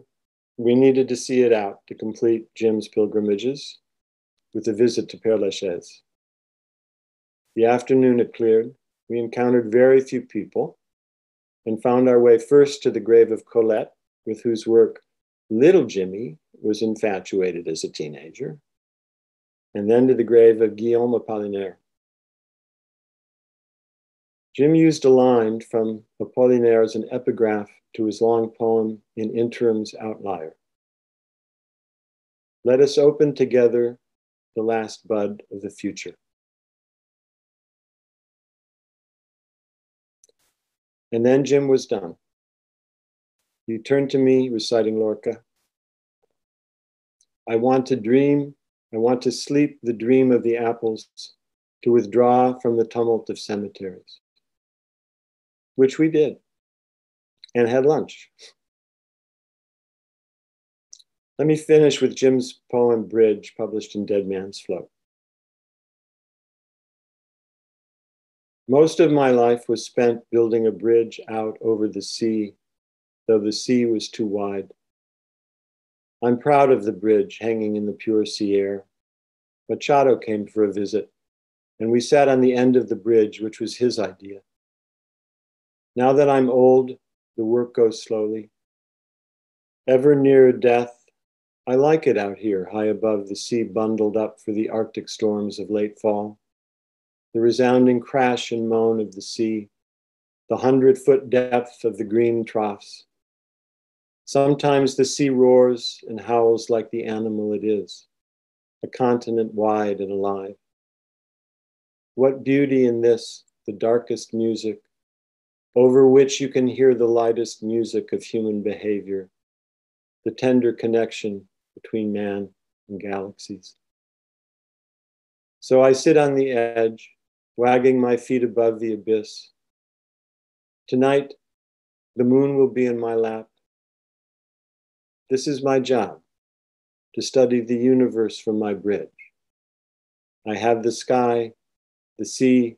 We needed to see it out to complete Jim's pilgrimages with a visit to Père Lachaise. The afternoon it cleared. We encountered very few people and found our way first to the grave of Colette, with whose work little Jimmy was infatuated as a teenager, and then to the grave of Guillaume Apollinaire. Jim used a line from Apollinaire as an epigraph to his long poem in Interims: Outlyer. Let us open together the last bud of the future. And then Jim was done. He turned to me, reciting Lorca. I want to dream, I want to sleep the dream of the apples, to withdraw from the tumult of cemeteries, which we did and had lunch. Let me finish with Jim's poem Bridge, published in Dead Man's Float. Most of my life was spent building a bridge out over the sea, though the sea was too wide. I'm proud of the bridge hanging in the pure sea air. Machado came for a visit, and we sat on the end of the bridge, which was his idea. Now that I'm old, the work goes slowly. Ever nearer death, I like it out here, high above the sea, bundled up for the Arctic storms of late fall. The resounding crash and moan of the sea, the hundred foot depth of the green troughs. Sometimes the sea roars and howls like the animal it is, a continent wide and alive. What beauty in this, the darkest music, over which you can hear the lightest music of human behavior, the tender connection between man and galaxies. So I sit on the edge, wagging my feet above the abyss. Tonight, the moon will be in my lap. This is my job, to study the universe from my bridge. I have the sky, the sea,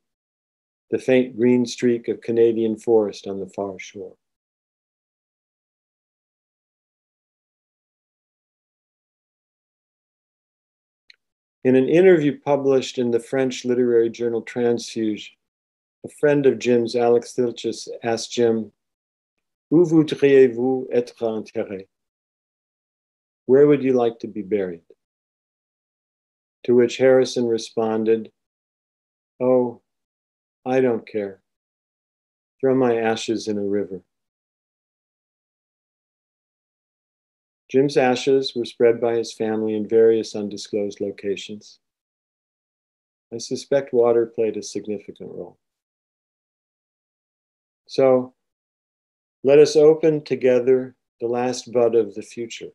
the faint green streak of Canadian forest on the far shore. In an interview published in the French literary journal Transfuge, a friend of Jim's, Alex Thilchis, asked Jim, Où voudriez-vous être enterré? Where would you like to be buried? To which Harrison responded, Oh, I don't care. Throw my ashes in a river. Jim's ashes were spread by his family in various undisclosed locations. I suspect water played a significant role. So let us open together the last bud of the future,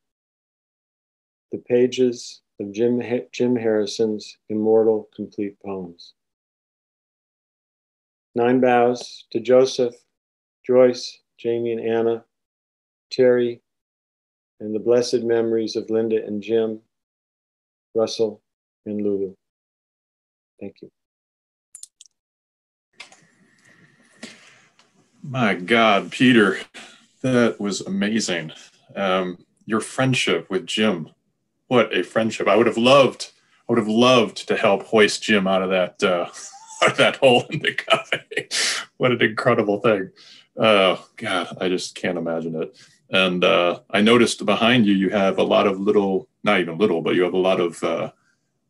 the pages of Jim, Jim Harrison's immortal complete poems. Nine bows to Joseph, Joyce, Jamie and Anna, Terry, and the blessed memories of Linda and Jim, Russell, and Lulu. Thank you. My God, Peter, that was amazing. Um, your friendship with Jim, what a friendship! I would have loved, I would have loved to help hoist Jim out of that uh, out of that hole in the cafe. <laughs> what an incredible thing! Oh God, I just can't imagine it. And uh, I noticed behind you, you have a lot of little, not even little, but you have a lot of uh,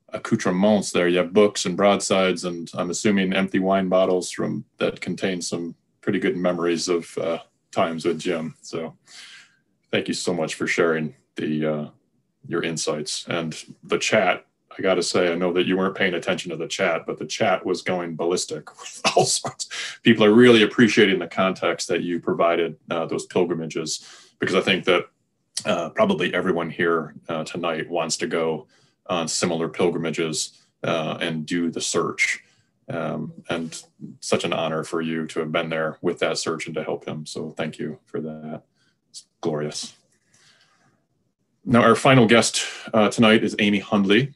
accoutrements there. You have books and broadsides, and I'm assuming empty wine bottles from that contain some pretty good memories of uh, times with Jim. So thank you so much for sharing the uh, your insights and the chat. I got to say, I know that you weren't paying attention to the chat, but the chat was going ballistic <laughs> all sorts. People are really appreciating the context that you provided uh, those pilgrimages because I think that uh, probably everyone here uh, tonight wants to go on similar pilgrimages uh, and do the search. Um, and such an honor for you to have been there with that search and to help him. So thank you for that. It's glorious. Now, our final guest uh, tonight is Amy Hundley,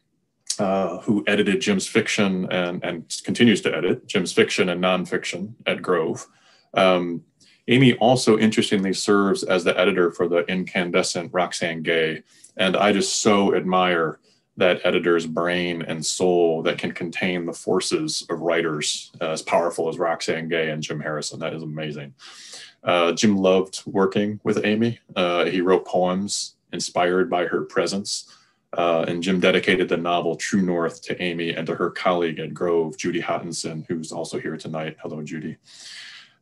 uh, who edited Jim's fiction and, and continues to edit Jim's fiction and nonfiction at Grove. Um, Amy also interestingly serves as the editor for the incandescent Roxane Gay. And I just so admire that editor's brain and soul that can contain the forces of writers uh, as powerful as Roxane Gay and Jim Harrison. That is amazing. Uh, Jim loved working with Amy. Uh, he wrote poems inspired by her presence. Uh, and Jim dedicated the novel True North to Amy and to her colleague at Grove, Judy Hottensen, who's also here tonight. Hello, Judy.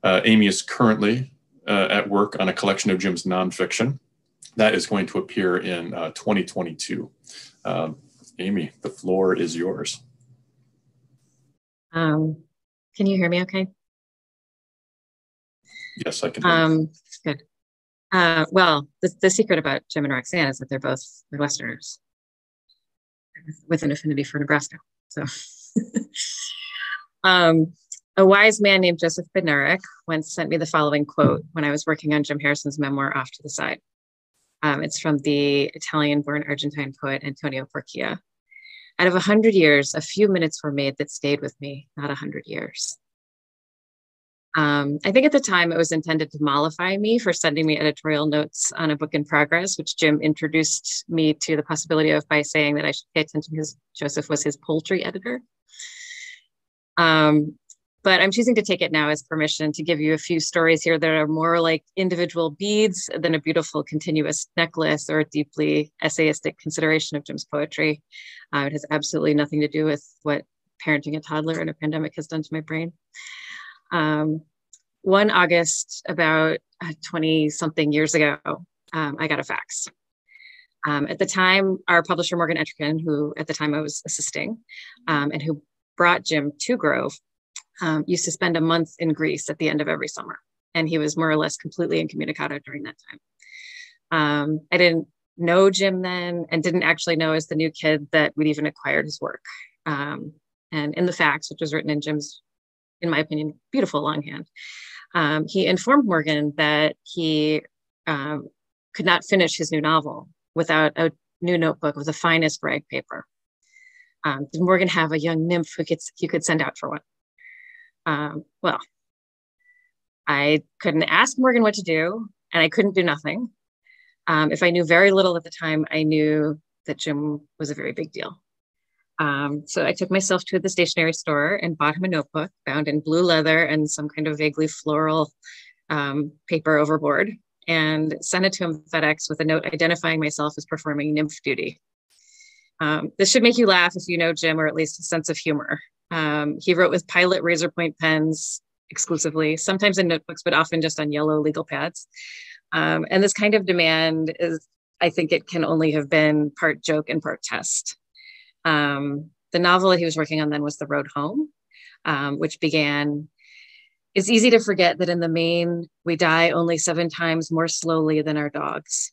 Uh, Amy is currently uh, at work on a collection of Jim's nonfiction that is going to appear in uh, 2022. Um, Amy, the floor is yours. Um, can you hear me okay? Yes, I can. Um, good. Uh, well, the, the secret about Jim and Roxane is that they're both Midwesterners with an affinity for Nebraska. So, <laughs> um, a wise man named Joseph Bednarik once sent me the following quote when I was working on Jim Harrison's memoir, Off to the Side. Um, it's from the Italian born Argentine poet Antonio Porchia. Out of a hundred years, a few minutes were made that stayed with me, not a hundred years. Um, I think at the time it was intended to mollify me for sending me editorial notes on a book in progress, which Jim introduced me to the possibility of by saying that I should pay attention because Joseph was his poultry editor. Um, but I'm choosing to take it now as permission to give you a few stories here that are more like individual beads than a beautiful continuous necklace or a deeply essayistic consideration of Jim's poetry. Uh, it has absolutely nothing to do with what parenting a toddler in a pandemic has done to my brain. Um, one August, about 20 something years ago, um, I got a fax. Um, at the time, our publisher, Morgan Entrekin, who at the time I was assisting um, and who brought Jim to Grove, um, used to spend a month in Greece at the end of every summer. And he was more or less completely incommunicado during that time. Um, I didn't know Jim then and didn't actually know as the new kid that we'd even acquired his work. Um, and in the fax, which was written in Jim's, in my opinion, beautiful longhand, um, he informed Morgan that he um, could not finish his new novel without a new notebook with the finest rag paper. Um, did Morgan have a young nymph who could, he could send out for one? Um, well, I couldn't ask Morgan what to do, and I couldn't do nothing. Um, if I knew very little at the time, I knew that Jim was a very big deal. Um, so I took myself to the stationery store and bought him a notebook bound in blue leather and some kind of vaguely floral um, paper overboard and sent it to him FedEx with a note identifying myself as performing nymph duty. Um, this should make you laugh if you know Jim or at least a sense of humor. Um, he wrote with Pilot razor point pens exclusively, sometimes in notebooks, but often just on yellow legal pads. Um, and this kind of demand is, I think it can only have been part joke and part test. Um, the novel that he was working on then was The Road Home, um, which began. It's easy to forget that in the main, we die only seven times more slowly than our dogs.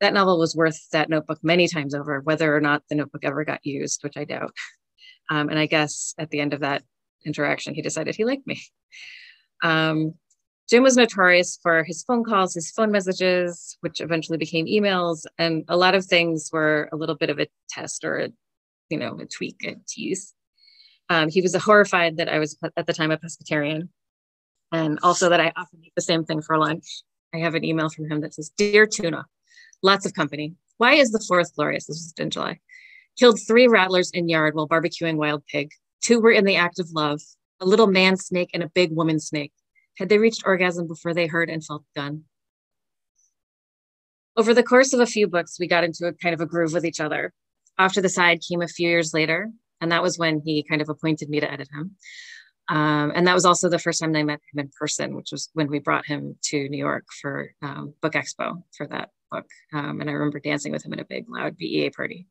That novel was worth that notebook many times over, whether or not the notebook ever got used, which I doubt. Um, and I guess at the end of that interaction, he decided he liked me. Um, Jim was notorious for his phone calls, his phone messages, which eventually became emails, and a lot of things were a little bit of a test or a, you know, a tweak, a tease. Um, he was horrified that I was at the time a pescatarian, and also that I often eat the same thing for lunch. I have an email from him that says, "Dear Tuna, lots of company. Why is the fourth glorious?" This was in July. Killed three rattlers in yard while barbecuing wild pig. Two were in the act of love. A little man snake and a big woman snake. Had they reached orgasm before they heard and felt gun? Over the course of a few books, we got into a kind of a groove with each other. Off to the Side came a few years later, and that was when he kind of appointed me to edit him. Um, and that was also the first time I met him in person, which was when we brought him to New York for um, Book Expo for that book. Um, and I remember dancing with him at a big, loud BEA party.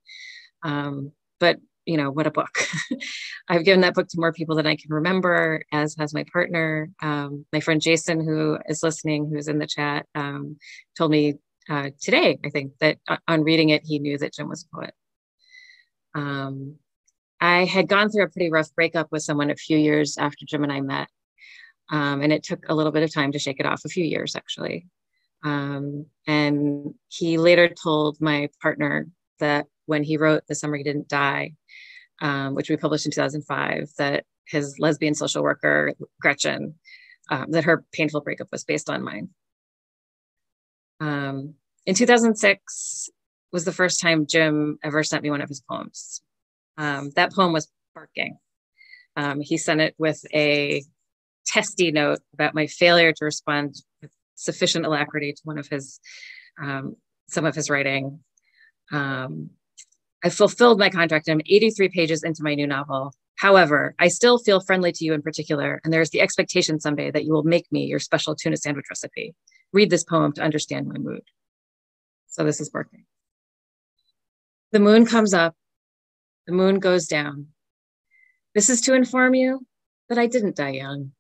Um, but you know, what a book. <laughs> I've given that book to more people than I can remember, as has my partner. Um, my friend Jason, who is listening, who's in the chat, um, told me uh, today, I think, that on reading it, he knew that Jim was a poet. Um, I had gone through a pretty rough breakup with someone a few years after Jim and I met. Um, and it took a little bit of time to shake it off, a few years actually. Um, and he later told my partner that when he wrote The Summer He Didn't Die, um, which we published in 2005, that his lesbian social worker, Gretchen, um, that her painful breakup was based on mine. Um, in 2006 was the first time Jim ever sent me one of his poems. Um, that poem was Barking. Um, he sent it with a testy note about my failure to respond with sufficient alacrity to one of his, um, some of his writing. Um, I fulfilled my contract. I'm 83 pages into my new novel. However, I still feel friendly to you in particular, and there's the expectation someday that you will make me your special tuna sandwich recipe. Read this poem to understand my mood. So this is working. The moon comes up, the moon goes down. This is to inform you that I didn't die young.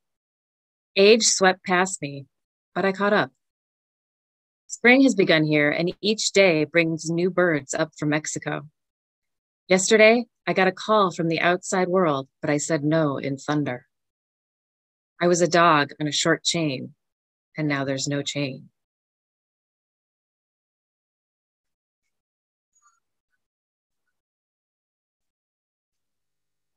Age swept past me, but I caught up. Spring has begun here, and each day brings new birds up from Mexico. Yesterday, I got a call from the outside world, but I said no in thunder. I was a dog on a short chain, and now there's no chain.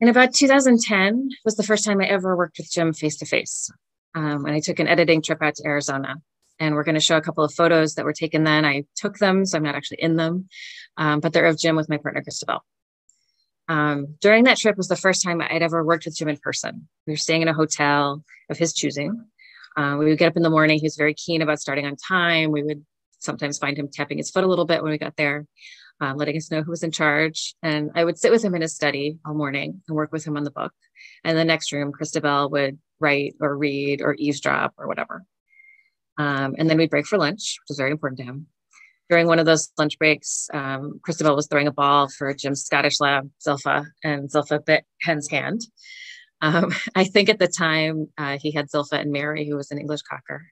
In about 2010 was the first time I ever worked with Jim face to face. And I took an editing trip out to Arizona. And we're going to show a couple of photos that were taken then. I took them, so I'm not actually in them, um, but they're of Jim with my partner, Christabel. Um, during that trip was the first time I'd ever worked with Jim in person. We were staying in a hotel of his choosing. Uh, we would get up in the morning. He was very keen about starting on time. We would sometimes find him tapping his foot a little bit when we got there uh, letting us know who was in charge. And I would sit with him in his study all morning and work with him on the book. And the next room, Christabel would write or read or eavesdrop or whatever. Um, and then we'd break for lunch, which was very important to him. During one of those lunch breaks, um, Christabel was throwing a ball for Jim's Scottish lab, Zilpha, and Zilpha bit Hen's hand. Um, <laughs> I think at the time uh, he had Zilpha and Mary, who was an English cocker.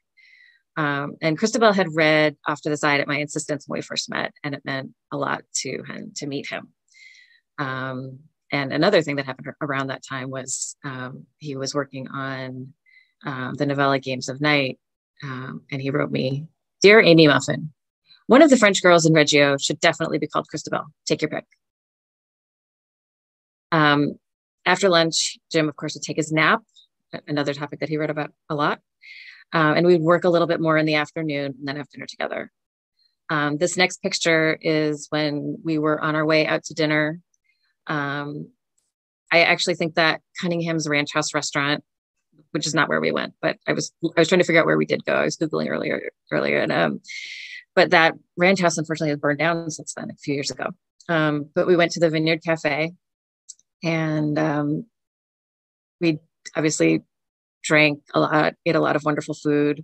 Um, and Christabel had read Off to the Side at my insistence when we first met, and it meant a lot to him to meet him. Um, and another thing that happened around that time was um, he was working on um, the novella Games of Night, and he wrote me, Dear Amy Muffin, one of the French girls in Reggio should definitely be called Christabel. Take your pick. Um, after lunch, Jim, of course, would take his nap, another topic that he wrote about a lot. Uh, and we'd work a little bit more in the afternoon and then have dinner together. Um, this next picture is when we were on our way out to dinner. Um, I actually think that Cunningham's Ranch House restaurant, which is not where we went, but I was I was trying to figure out where we did go. I was googling earlier earlier, and um, but that ranch house unfortunately has burned down since then a few years ago. Um, but we went to the Vineyard Cafe, and um, we obviously drank a lot, ate a lot of wonderful food,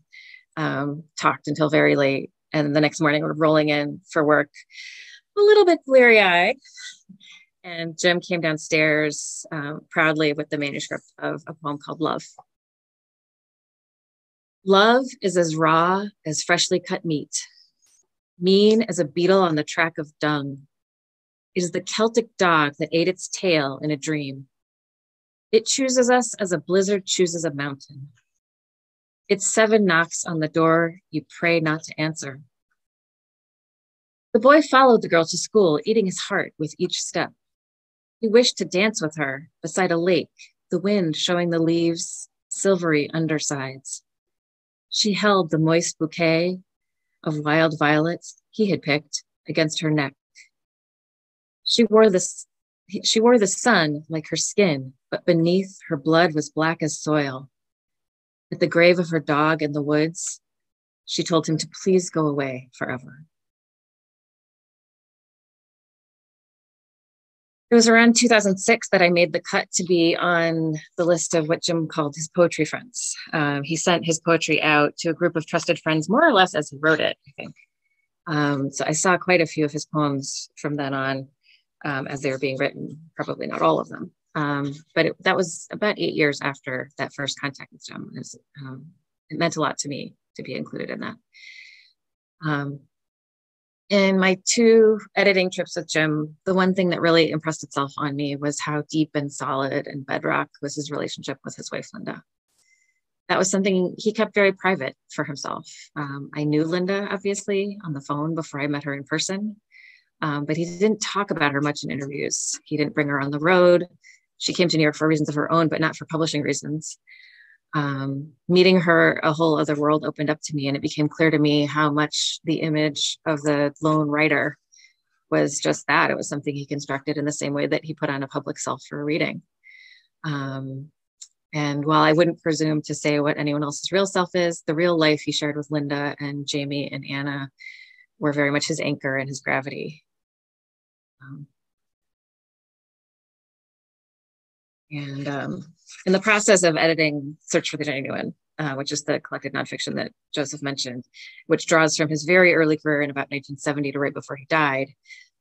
um, talked until very late. And the next morning, we're rolling in for work, a little bit bleary eyed. And Jim came downstairs um, proudly with the manuscript of a poem called Love. Love is as raw as freshly cut meat, mean as a beetle on the track of dung. It is the Celtic dog that ate its tail in a dream. It chooses us as a blizzard chooses a mountain. Its seven knocks on the door you pray not to answer. The boy followed the girl to school, eating his heart with each step. He wished to dance with her beside a lake, the wind showing the leaves' silvery undersides. She held the moist bouquet of wild violets he had picked against her neck. She wore this she wore the sun like her skin, but beneath her blood was black as soil. At the grave of her dog in the woods, she told him to please go away forever. It was around 2006 that I made the cut to be on the list of what Jim called his poetry friends. Um, he sent his poetry out to a group of trusted friends, more or less as he wrote it, I think. Um, so I saw quite a few of his poems from then on um, as they were being written, probably not all of them. Um, but it, that was about eight years after that first contact with Jim. It, was, um, it, meant a lot to me to be included in that. In my two editing trips with Jim, the one thing that really impressed itself on me was how deep and solid and bedrock was his relationship with his wife, Linda. That was something he kept very private for himself. Um, I knew Linda, obviously, on the phone before I met her in person. Um, but he didn't talk about her much in interviews. He didn't bring her on the road. She came to New York for reasons of her own, but not for publishing reasons. Um, meeting her, a whole other world opened up to me, and it became clear to me how much the image of the lone writer was just that. It was something he constructed in the same way that he put on a public self for a reading. Um, and while I wouldn't presume to say what anyone else's real self is, the real life he shared with Linda and Jamie and Anna were very much his anchor and his gravity. Um, and um, in the process of editing Search for the Genuine, uh, which is the collected nonfiction that Joseph mentioned, which draws from his very early career in about 1970 to right before he died,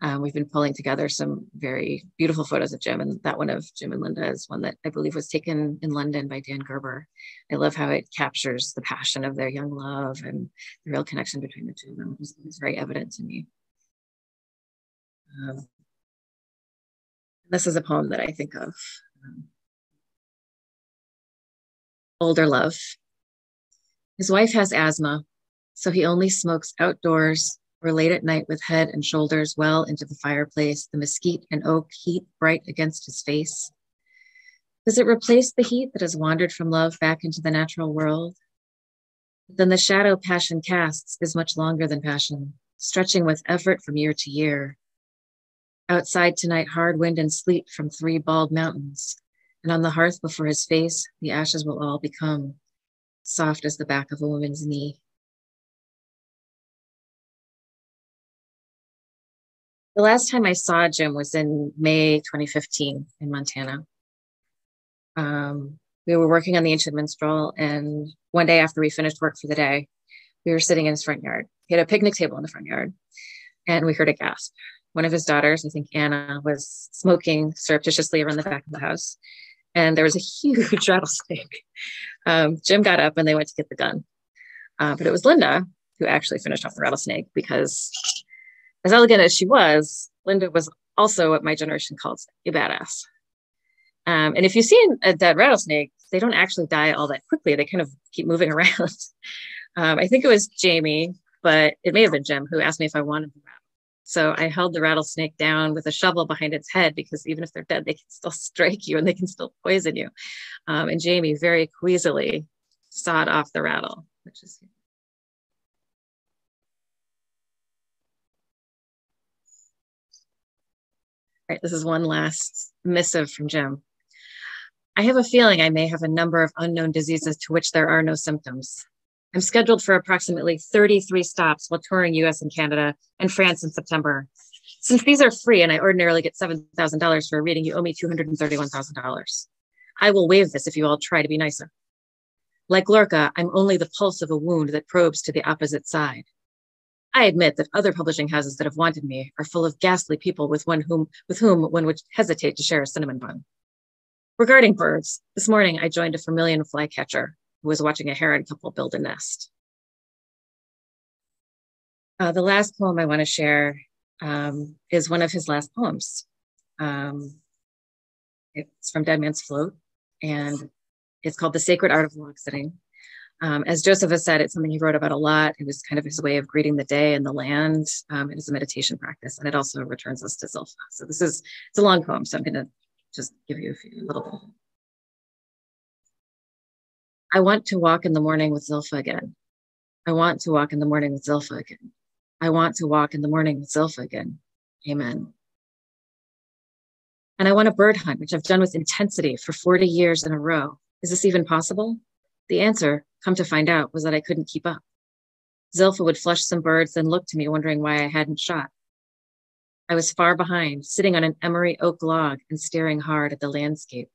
Um, we've been pulling together some very beautiful photos of Jim, and that one of Jim and Linda is one that I believe was taken in London by Dan Gerber. I love how it captures the passion of their young love and the real connection between the two of them. It's, it's very evident to me. Um, this is a poem that I think of. Older love. His wife has asthma, so he only smokes outdoors or late at night with head and shoulders well into the fireplace, the mesquite and oak heat bright against his face? Does it replace the heat that has wandered from love back into the natural world? Then the shadow passion casts is much longer than passion, stretching with effort from year to year. Outside tonight, hard wind and sleet from three bald mountains, and on the hearth before his face, the ashes will all become soft as the back of a woman's knee. The last time I saw Jim was in May 2015 in Montana. Um, we were working on the ancient minstrel, and one day after we finished work for the day, we were sitting in his front yard. He had a picnic table in the front yard, and we heard a gasp. One of his daughters, I think Anna, was smoking surreptitiously around the back of the house, and there was a <laughs> huge rattlesnake. Um, Jim got up and they went to get the gun, uh, but it was Linda who actually finished off the rattlesnake because as elegant as she was, Linda was also what my generation calls a badass. Um, and if you see a dead rattlesnake, they don't actually die all that quickly. They kind of keep moving <laughs> around. um, I think it was Jamie, but it may have been Jim who asked me if I wanted the rattle. So I held the rattlesnake down with a shovel behind its head because even if they're dead, they can still <laughs> strike you and they can still poison you. Um, and Jamie very queasily sawed off the rattle, which is right, this is one last missive from Jim. I have a feeling I may have a number of unknown diseases to which there are no symptoms. I'm scheduled for approximately 33 stops while touring US and Canada and France in September. Since these are free and I ordinarily get $7,000 for a reading, you owe me $231,000. I will waive this if you all try to be nicer. Like Lorca, I'm only the pulse of a wound that probes to the opposite side. I admit that other publishing houses that have wanted me are full of ghastly people with one whom with whom one would hesitate to share a cinnamon bun. Regarding birds, this morning I joined a vermilion flycatcher was watching a heron couple build a nest. Uh, the last poem I want to share um, is one of his last poems. Um, it's from Dead Man's Float, and it's called The Sacred Art of Log Sitting. Um, as Joseph has said, it's something he wrote about a lot. It was kind of his way of greeting the day and the land. Um, it is a meditation practice, and it also returns us to Zilpha. So this is it's a long poem, so I'm going to just give you a few little. I want to walk in the morning with Zilpha again. I want to walk in the morning with Zilpha again. I want to walk in the morning with Zilpha again. Amen. And I want a bird hunt, which I've done with intensity for 40 years in a row. Is this even possible? The answer, come to find out, was that I couldn't keep up. Zilpha would flush some birds, then look to me, wondering why I hadn't shot. I was far behind, sitting on an Emory oak log and staring hard at the landscape.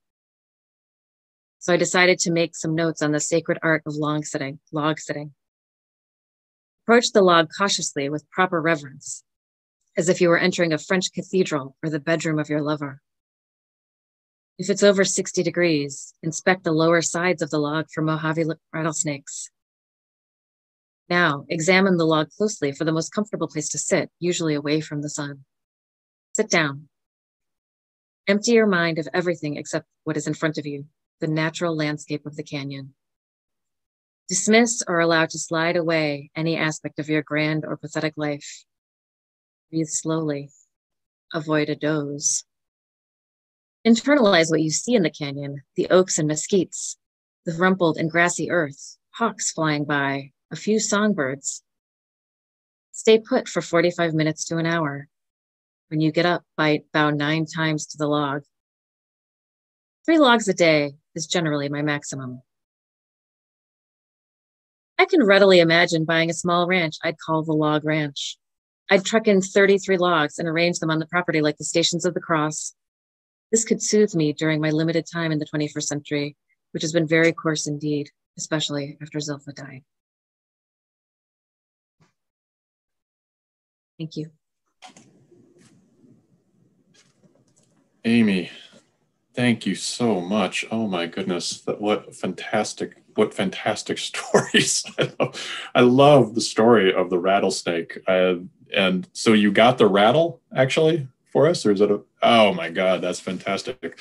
So I decided to make some notes on the sacred art of long sitting, log sitting. Approach the log cautiously with proper reverence, as if you were entering a French cathedral or the bedroom of your lover. If it's over 60 degrees, inspect the lower sides of the log for Mojave rattlesnakes. Now, examine the log closely for the most comfortable place to sit, usually away from the sun. Sit down. Empty your mind of everything except what is in front of you, the natural landscape of the canyon. Dismiss or allow to slide away any aspect of your grand or pathetic life. Breathe slowly. Avoid a doze. Internalize what you see in the canyon the oaks and mesquites, the rumpled and grassy earth, hawks flying by, a few songbirds. Stay put for 45 minutes to an hour. When you get up, bite, bow nine times to the log. Three logs a day is generally my maximum. I can readily imagine buying a small ranch I'd call the Log Ranch. I'd truck in 33 logs and arrange them on the property like the Stations of the Cross, this could soothe me during my limited time in the 21st century, which has been very coarse indeed, especially after Zilpha died. Thank you. Amy, thank you so much. Oh my goodness, that what fantastic, what fantastic <laughs> stories! I love, I love the story of the rattlesnake. Uh, and so you got the rattle actually for us, or is it a? Oh my God, that's fantastic.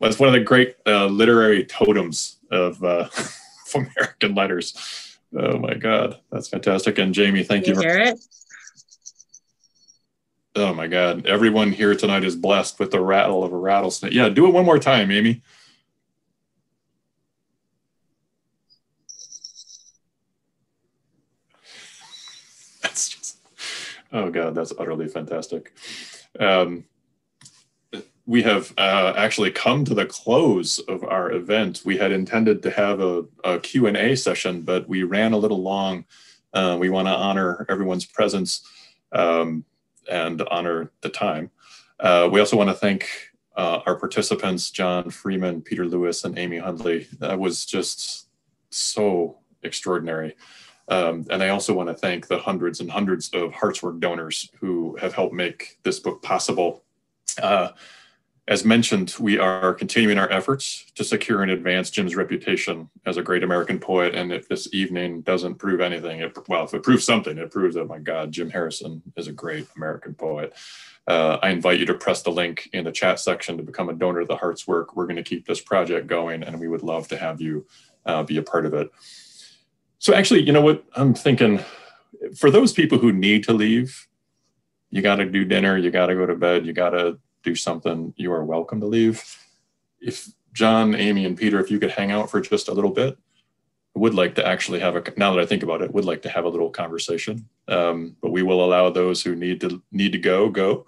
That's one of the great uh, literary totems of, uh, <laughs> of American letters. Oh my God, that's fantastic. And Jamie, thank you. you hear it? Oh my God. Everyone here tonight is blessed with the rattle of a rattlesnake. Yeah, do it one more time, Amy. <laughs> That's just, oh God, that's utterly fantastic. Um, we have uh, actually come to the close of our event. We had intended to have a, a Q&A session, but we ran a little long. Uh, we want to honor everyone's presence. Um, and honor the time. Uh, we also want to thank uh, our participants, John Freeman, Peter Lewis, and Amy Hundley. That was just so extraordinary. Um, and I also want to thank the hundreds and hundreds of Heartswork donors who have helped make this book possible. Uh, as mentioned, we are continuing our efforts to secure and advance Jim's reputation as a great American poet. And if this evening doesn't prove anything, well, if it proves something, it proves that, my God, Jim Harrison is a great American poet. Uh, I invite you to press the link in the chat section to become a donor to the Hearts Work. We're going to keep this project going, and we would love to have you uh, be a part of it. So, actually, you know what? I'm thinking for those people who need to leave, you got to do dinner, you got to go to bed, you got to do something, you are welcome to leave. If John, Amy, and Peter, if you could hang out for just a little bit, I would like to actually have a, now that I think about it, would like to have a little conversation. Um, but we will allow those who need to need to go, go.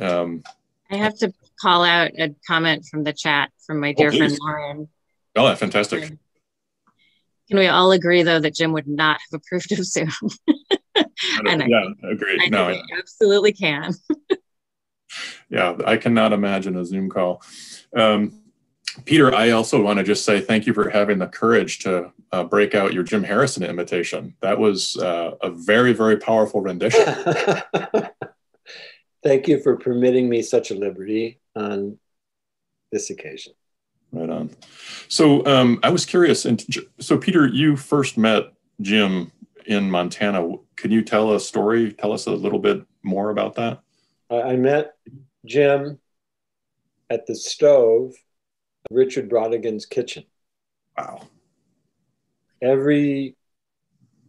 Um, I have to call out a comment from the chat from my dear oh, friend Lauren. Oh, that's fantastic. Can we all agree, though, that Jim would not have approved of Zoom? and <laughs> I, yeah, agreed. I no, I, absolutely can <laughs> yeah, I cannot imagine a Zoom call. Um, Peter, I also want to just say thank you for having the courage to uh, break out your Jim Harrison imitation. That was uh, a very, very powerful rendition. <laughs> thank you for permitting me such a liberty on this occasion. Right on. So um, I was curious. And so, Peter, you first met Jim in Montana. Can you tell a story? Tell us a little bit more about that. I met Jim at the stove, Richard Brautigan's kitchen. Wow. Every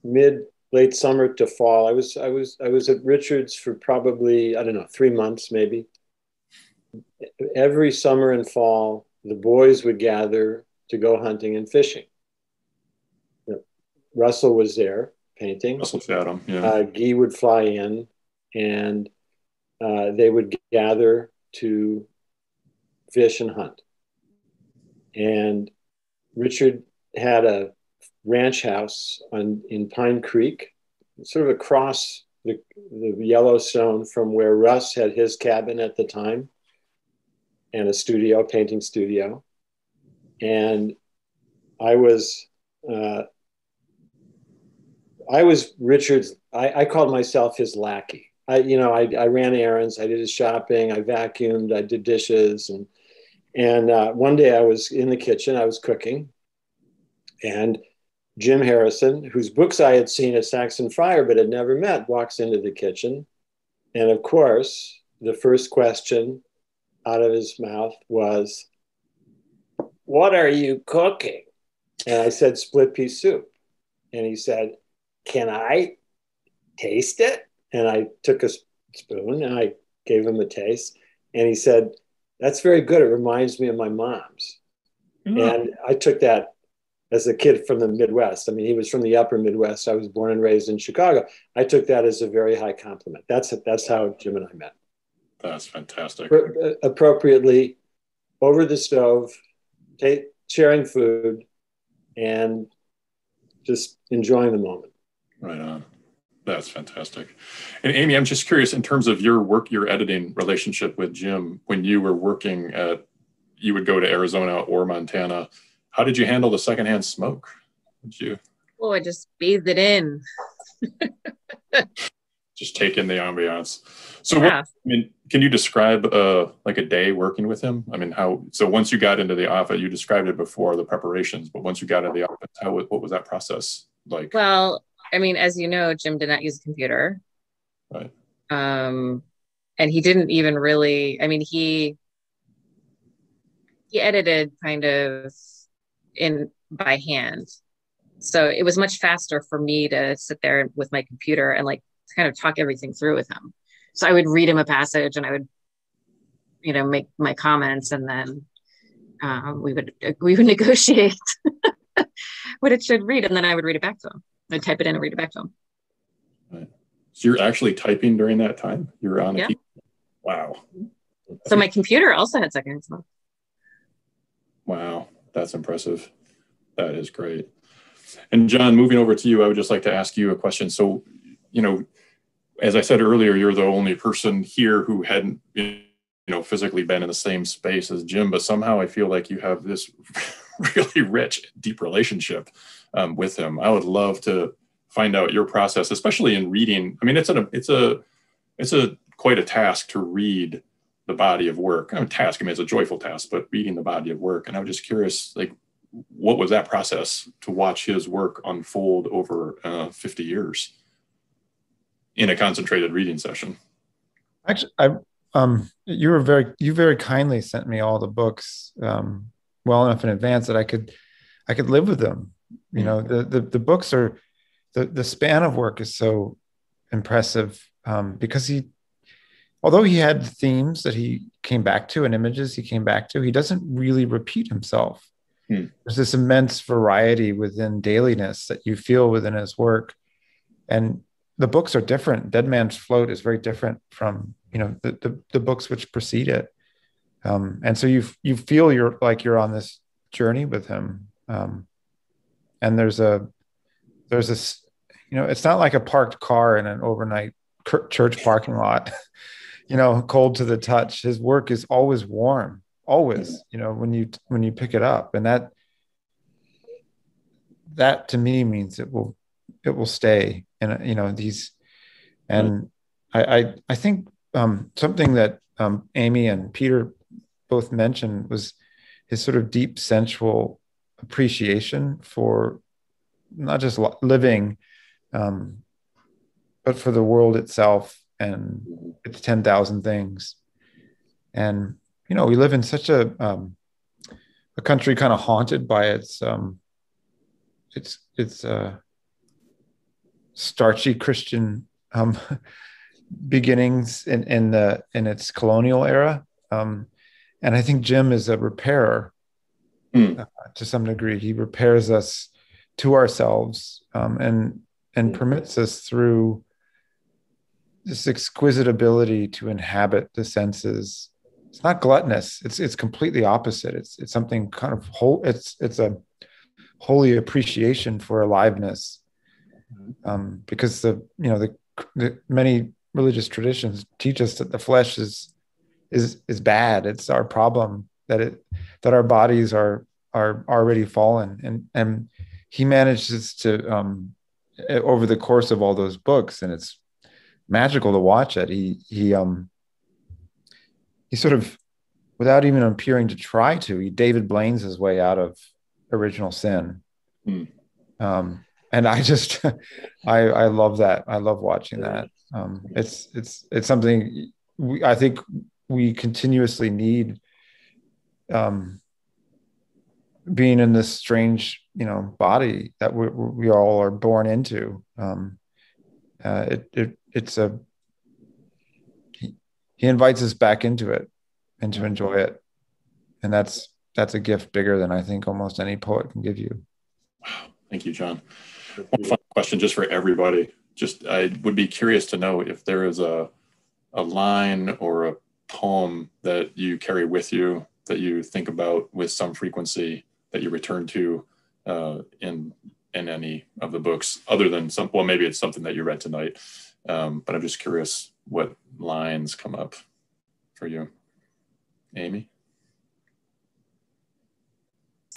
mid late summer to fall, I was I was I was at Richard's for probably I don't know three months maybe. Every summer and fall, the boys would gather to go hunting and fishing. Russell was there painting. Russell Chatham, yeah. Uh, Guy would fly in, and uh, they would gather to fish and hunt. And Richard had a ranch house on, in Pine Creek, sort of across the, the Yellowstone from where Russ had his cabin at the time and a studio, painting studio. And I was, uh, I was Richard's, I, I called myself his lackey. I, you know, I, I ran errands, I did his shopping, I vacuumed, I did dishes, and and uh, one day I was in the kitchen, I was cooking, and Jim Harrison, whose books I had seen at Sax and Fryer but had never met, walks into the kitchen, and of course, the first question out of his mouth was, "What are you cooking?" And I said, "Split pea soup," and he said, "Can I taste it?" And I took a spoon and I gave him a taste. And he said, That's very good. It reminds me of my mom's. Mm-hmm. And I took that as a kid from the Midwest. I mean, he was from the upper Midwest. I was born and raised in Chicago. I took that as a very high compliment. That's, that's how Jim and I met. That's fantastic. Uh, appropriately over the stove, take, sharing food, and just enjoying the moment. Right on. That's fantastic. And Amy, I'm just curious in terms of your work, your editing relationship with Jim, when you were working at, you would go to Arizona or Montana. How did you handle the secondhand smoke? Did you? Oh, I just bathed it in. <laughs> just take in the ambiance. So, yeah. what, I mean, can you describe uh, like a day working with him? I mean, how? So once you got into the office, you described it before the preparations, but once you got into the office, how what was that process like? Well, I mean, as you know, Jim did not use a computer, right? Um, and he didn't even really. I mean, he he edited kind of in by hand so it was much faster for me to sit there with my computer and like kind of talk everything through with him. So I would read him a passage and I would, you know, make my comments and then um, we would we would <laughs> negotiate <laughs> what it should read and then I would read it back to him. I'd type it in and read it back to him. Right. So you're actually typing during that time? You're on yeah. Wow. So my computer also had second mode. Wow, that's impressive. That is great. And John, moving over to you, I would just like to ask you a question. So, you know, as I said earlier, you're the only person here who hadn't, you know, physically been in the same space as Jim, but somehow I feel like you have this <laughs> really rich, deep relationship um, with him. I would love to find out your process, especially in reading. I mean, it's a, it's a, it's a quite a task to read the body of work. I task. I mean, it's a joyful task, but reading the body of work. And I'm just curious, like, what was that process to watch his work unfold over uh, 50 years in a concentrated reading session? Actually, I um, you were very you very kindly sent me all the books um, well enough in advance that I could I could live with them. You know, the the, the books are the the span of work is so impressive um, because he although he had themes that he came back to and images he came back to, he doesn't really repeat himself. Hmm. There's this immense variety within dailiness that you feel within his work. And the books are different. Dead Man's Float is very different from, you know, the, the, the books which precede it. Um, and so you you feel you're like you're on this journey with him. Um, and there's a there's this, you know, it's not like a parked car in an overnight church parking lot, <laughs> you know, cold to the touch. His work is always warm always you know when you when you pick it up and that that to me means it will it will stay and you know these and I, I i think um something that um amy and peter both mentioned was his sort of deep sensual appreciation for not just living um but for the world itself and its 10,000 things. And you know, we live in such a um, a country kind of haunted by its um, its its uh, starchy Christian um, <laughs> beginnings in in the in its colonial era, um, and I think Jim is a repairer mm. uh, to some degree. He repairs us to ourselves um, and and mm. permits us through this exquisite ability to inhabit the senses it's not gluttonous. It's it's completely opposite. It's it's something kind of whole. It's it's a holy appreciation for aliveness, mm-hmm. um, because the you know the, the many religious traditions teach us that the flesh is is is bad. It's our problem that it that our bodies are are already fallen, and and he manages to um, over the course of all those books, and it's magical to watch it. He he um he sort of, without even appearing to try to, he David Blaine's his way out of original sin. Mm. Um, and I just, <laughs> I, I love that. I love watching that. Um, it's, it's, it's something we, I think we continuously need, um, being in this strange, you know, body that we, we all are born into. Um, uh, it, it, it's a, he invites us back into it and to enjoy it. And that's that's a gift bigger than i think almost any poet can give you. Wow. Thank you john. One final question just for everybody. Just i would be curious to know if there is a a line or a poem that you carry with you that you think about with some frequency that you return to uh, in in any of the books other than some well maybe it's something that you read tonight um, but i'm just curious what lines come up for you? Amy?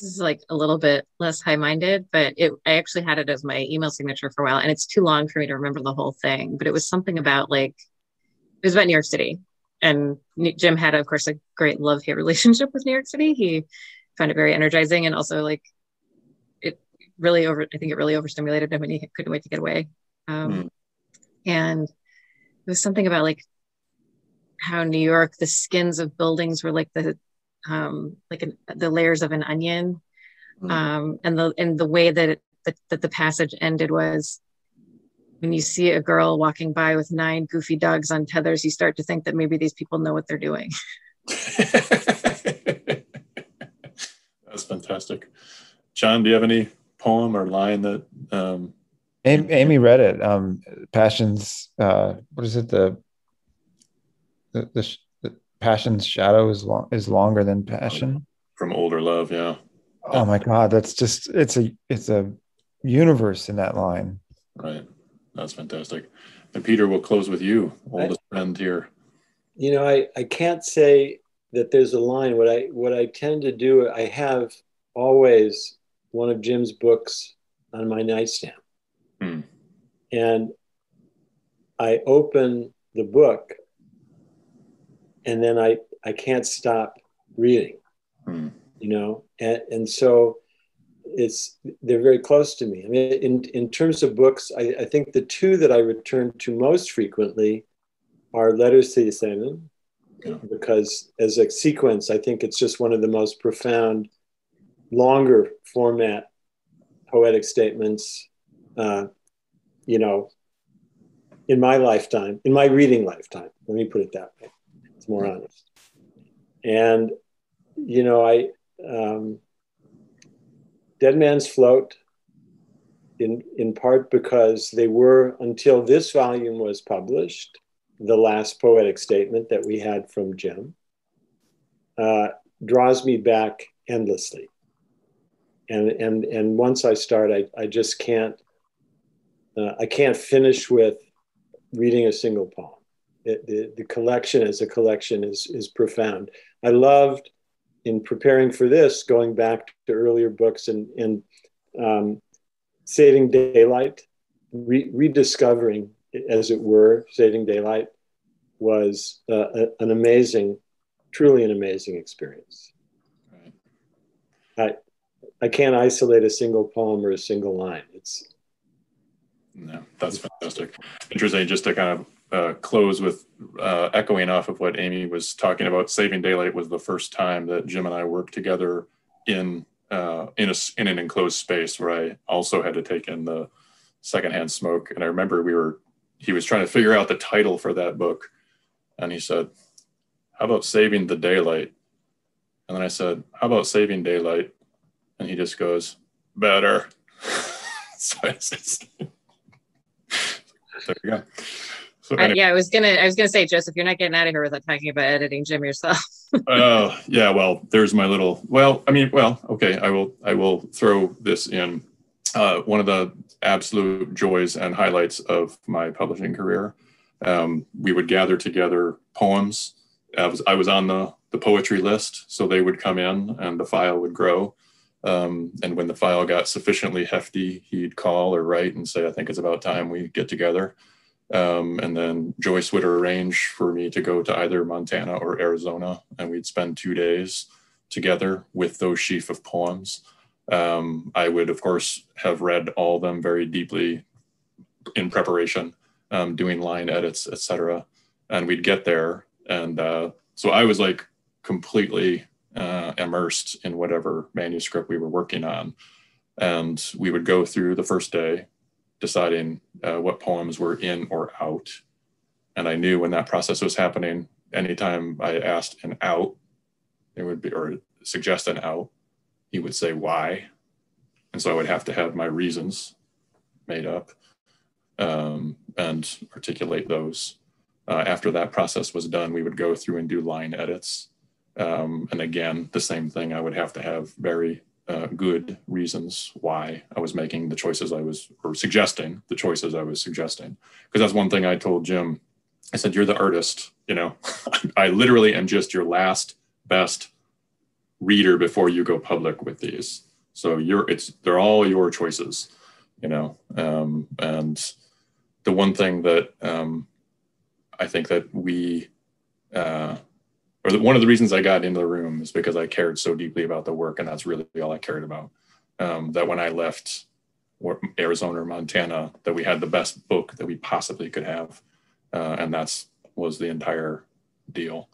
this is like a little bit less high-minded, but it I actually had it as my email signature for a while, and it's too long for me to remember the whole thing. But it was something about like it was about New York City, and Jim had, of course, a great love-hate relationship with New York City. He found it very energizing, and also like it really over. I think it really overstimulated him, and he couldn't wait to get away. Um, mm. And it was something about like how New York, the skins of buildings were like the um, like an, the layers of an onion, mm. um, and the and the way that it, that, that the passage ended was when you see a girl walking by with nine goofy dogs on tethers, you start to think that maybe these people know what they're doing. <laughs> That's fantastic. John, do you have any poem or line that um, Amy, Amy read it. Um, Passions. Uh, what is it? The the, the, the passion's shadow is long is longer than passion. From older love, yeah. Oh my God, that's just it's a it's a universe in that line. Right. That's fantastic. And Peter, we'll close with you, oldest I, friend here. You know, I, I can't say that there's a line. What I what I tend to do, I have always one of Jim's books on my nightstand. Hmm. And I open the book and then I, I can't stop reading, hmm. you know? And, and so it's, they're very close to me. I mean, in, in terms of books, I, I think the two that I return to most frequently are Letters to Yesenin, yeah. because as a sequence, I think it's just one of the most profound, longer format poetic statements uh, you know, in my lifetime, in my reading lifetime. Let me put it that way. It's more honest. And, you know, I, um, Dead Man's Float, in, in part because they were, until this volume was published, the last poetic statement that we had from Jim, uh, draws me back endlessly. And, and, and once I start, I, I just can't uh, I can't finish with reading a single poem. It, the, the collection as a collection is, is profound. I loved in preparing for this, going back to earlier books and, and um, Saving Daylight, re- rediscovering, as it were, Saving Daylight was uh, a, an amazing, truly an amazing experience. I, I can't isolate a single poem or a single line. It's no, that's fantastic. Interesting. Just to kind of uh, close with uh, echoing off of what Amy was talking about. Saving Daylight was the first time that Jim and I worked together in uh, in a in an enclosed space where I also had to take in the secondhand smoke. And I remember we were he was trying to figure out the title for that book, and he said, "How about Saving the Daylight?" And then I said, "How about Saving Daylight?" And he just goes, "Better." <laughs> so <laughs> there you go. So anyway. yeah, I was gonna, I was gonna say, Joseph, you're not getting out of here without talking about editing Jim yourself. <laughs> Oh uh, yeah, well, there's my little. Well, I mean, well, okay, I will, I will throw this in. Uh, one of the absolute joys and highlights of my publishing career. Um, we would gather together poems. I was, I was on the the poetry list, so they would come in and the file would grow. Um, and when the file got sufficiently hefty, he'd call or write and say, I think it's about time we get together. Um, and then Joyce would arrange for me to go to either Montana or Arizona, and we'd spend two days together with those sheaf of poems. Um, I would, of course, have read all of them very deeply in preparation, um, doing line edits, etc. And we'd get there, and uh, so I was like completely uh, immersed in whatever manuscript we were working on. And we would go through the first day deciding uh, what poems were in or out. And I knew when that process was happening, anytime I asked an out, it would be, or suggest an out, he would say why. And so I would have to have my reasons made up um, and articulate those. Uh, after that process was done, we would go through and do line edits um, and again, the same thing, I would have to have very uh, good reasons why I was making the choices I was, or suggesting the choices I was suggesting. Because that's one thing I told Jim. I said, You're the artist, you know, <laughs> I literally am just your last best reader before you go public with these. So you're it's they're all your choices, you know. Um, and the one thing that um, I think that we uh, or one of the reasons I got into the room is because I cared so deeply about the work, and that's really all I cared about. Um, that when I left Arizona or Montana, that we had the best book that we possibly could have, uh, and that's was the entire deal.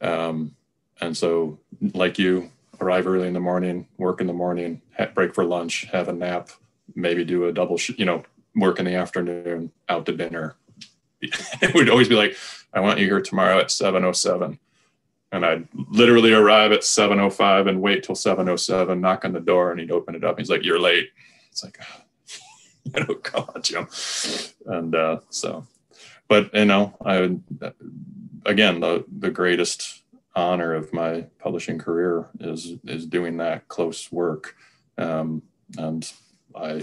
Um, and so, like you, arrive early in the morning, work in the morning, break for lunch, have a nap, maybe do a double, sh- you know, work in the afternoon, out to dinner. <laughs> it would always be like, I want you here tomorrow at 707 and I'd literally arrive at 7:05 and wait till 7:07, knock on the door, and he'd open it up. He's like, "You're late." It's like, you <laughs> know, come Jim. And uh, so, but you know, I would again the the greatest honor of my publishing career is is doing that close work, um, and I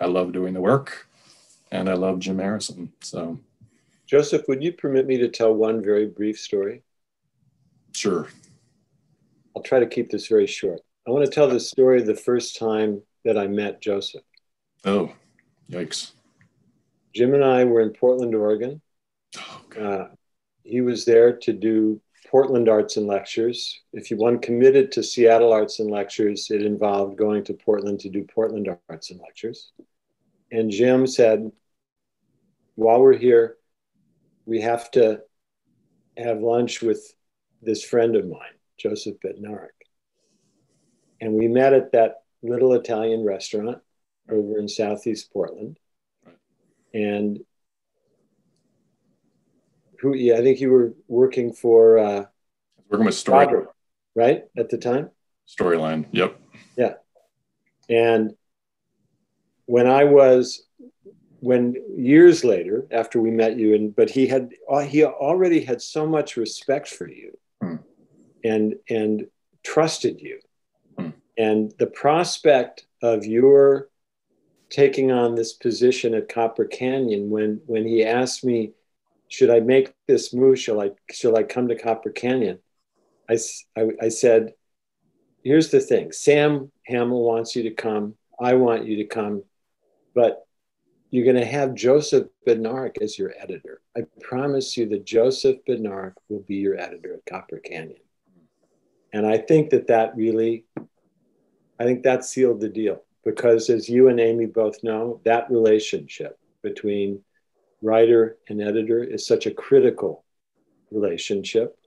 I love doing the work, and I love Jim Harrison. So, Joseph, would you permit me to tell one very brief story? Sure. I'll try to keep this very short. I want to tell the story of the first time that I met Joseph. Oh, yikes. Jim and I were in Portland, Oregon. Oh, uh, he was there to do Portland Arts and Lectures. If you one committed to Seattle Arts and Lectures, it involved going to Portland to do Portland Arts and Lectures. And Jim said, while we're here, we have to have lunch with this friend of mine, Joseph Bednarik. And we met at that little Italian restaurant over in Southeast Portland. And who, yeah, I think you were working for uh, working with Story, right? At the time? Storyline, yep. Yeah. And when I was when years later after we met you and but he had he already had so much respect for you and and trusted you. Mm. and the prospect of your taking on this position at copper canyon when when he asked me should i make this move? Shall i shall i come to copper canyon? I i, I said here's the thing. Sam hamill wants you to come. I want you to come. But you're going to have Joseph Bednarik as your editor. I promise you that Joseph Bednarik will be your editor at Copper Canyon. And I think that that really, I think that sealed the deal because as you and Amy both know, that relationship between writer and editor is such a critical relationship.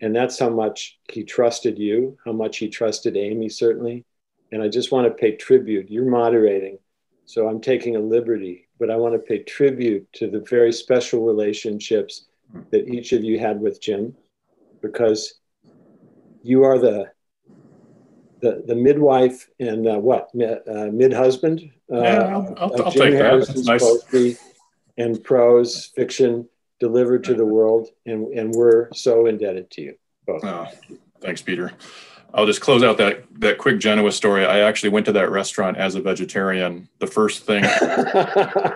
And that's how much he trusted you, how much he trusted Amy, certainly. And I just want to pay tribute. You're moderating. So I'm taking a liberty, but I want to pay tribute to the very special relationships that each of you had with Jim because you are the the, the midwife and uh, what uh, mid husband uh, yeah, I'll, I'll, I'll take that. nice. poetry and prose fiction delivered to the world, and and we're so indebted to you both. Oh, thanks, Peter. I'll just close out that that quick Genoa story. I actually went to that restaurant as a vegetarian. The first thing <laughs>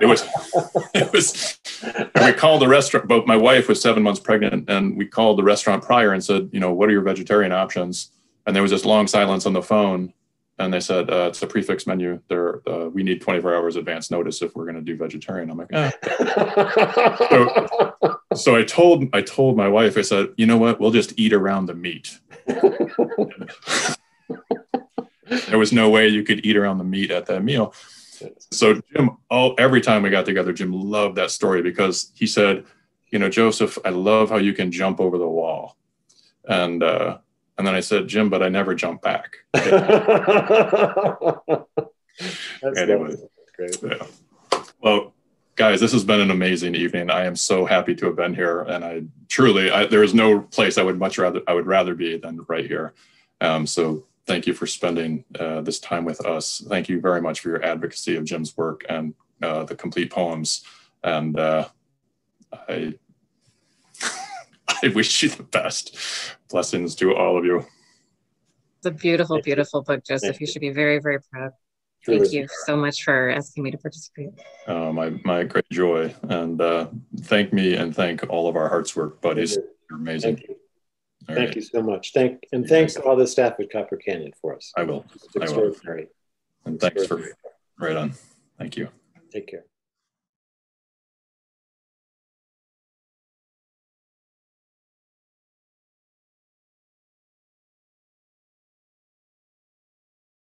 it was it was we called the restaurant. But my wife was seven months pregnant, and we called the restaurant prior and said, you know, what are your vegetarian options? And there was this long silence on the phone, and they said uh, it's a prix fixe menu. There, uh, we need 24 hours advance notice if we're going to do vegetarian. I'm like, eh. <laughs> so, so I told I told my wife. I said, you know what? We'll just eat around the meat <laughs> there was no way you could eat around the meat at that meal. So Jim, all every time we got together, Jim loved that story because he said, you know, Joseph, I love how you can jump over the wall. And uh, and then I said, Jim, but I never jump back. <laughs> anyway, great. Yeah. Well, guys, this has been an amazing evening. I am so happy to have been here, and I truly, I, there is no place I would much rather I would rather be than right here. Um, so thank you for spending uh, this time with us. Thank you very much for your advocacy of Jim's work and uh, the complete poems. And uh, I, <laughs> I wish you the best. Blessings to all of you. It's a beautiful, beautiful book, Joseph. You should be very, very proud. Thank you so much for asking me to participate. Uh, my, my great joy. And uh, thank me and thank all of our Hearts Work buddies. You're amazing. All thank right. you so much. Thank and thanks to all the staff at Copper Canyon for us. I will. It's extraordinary. I will. And thanks for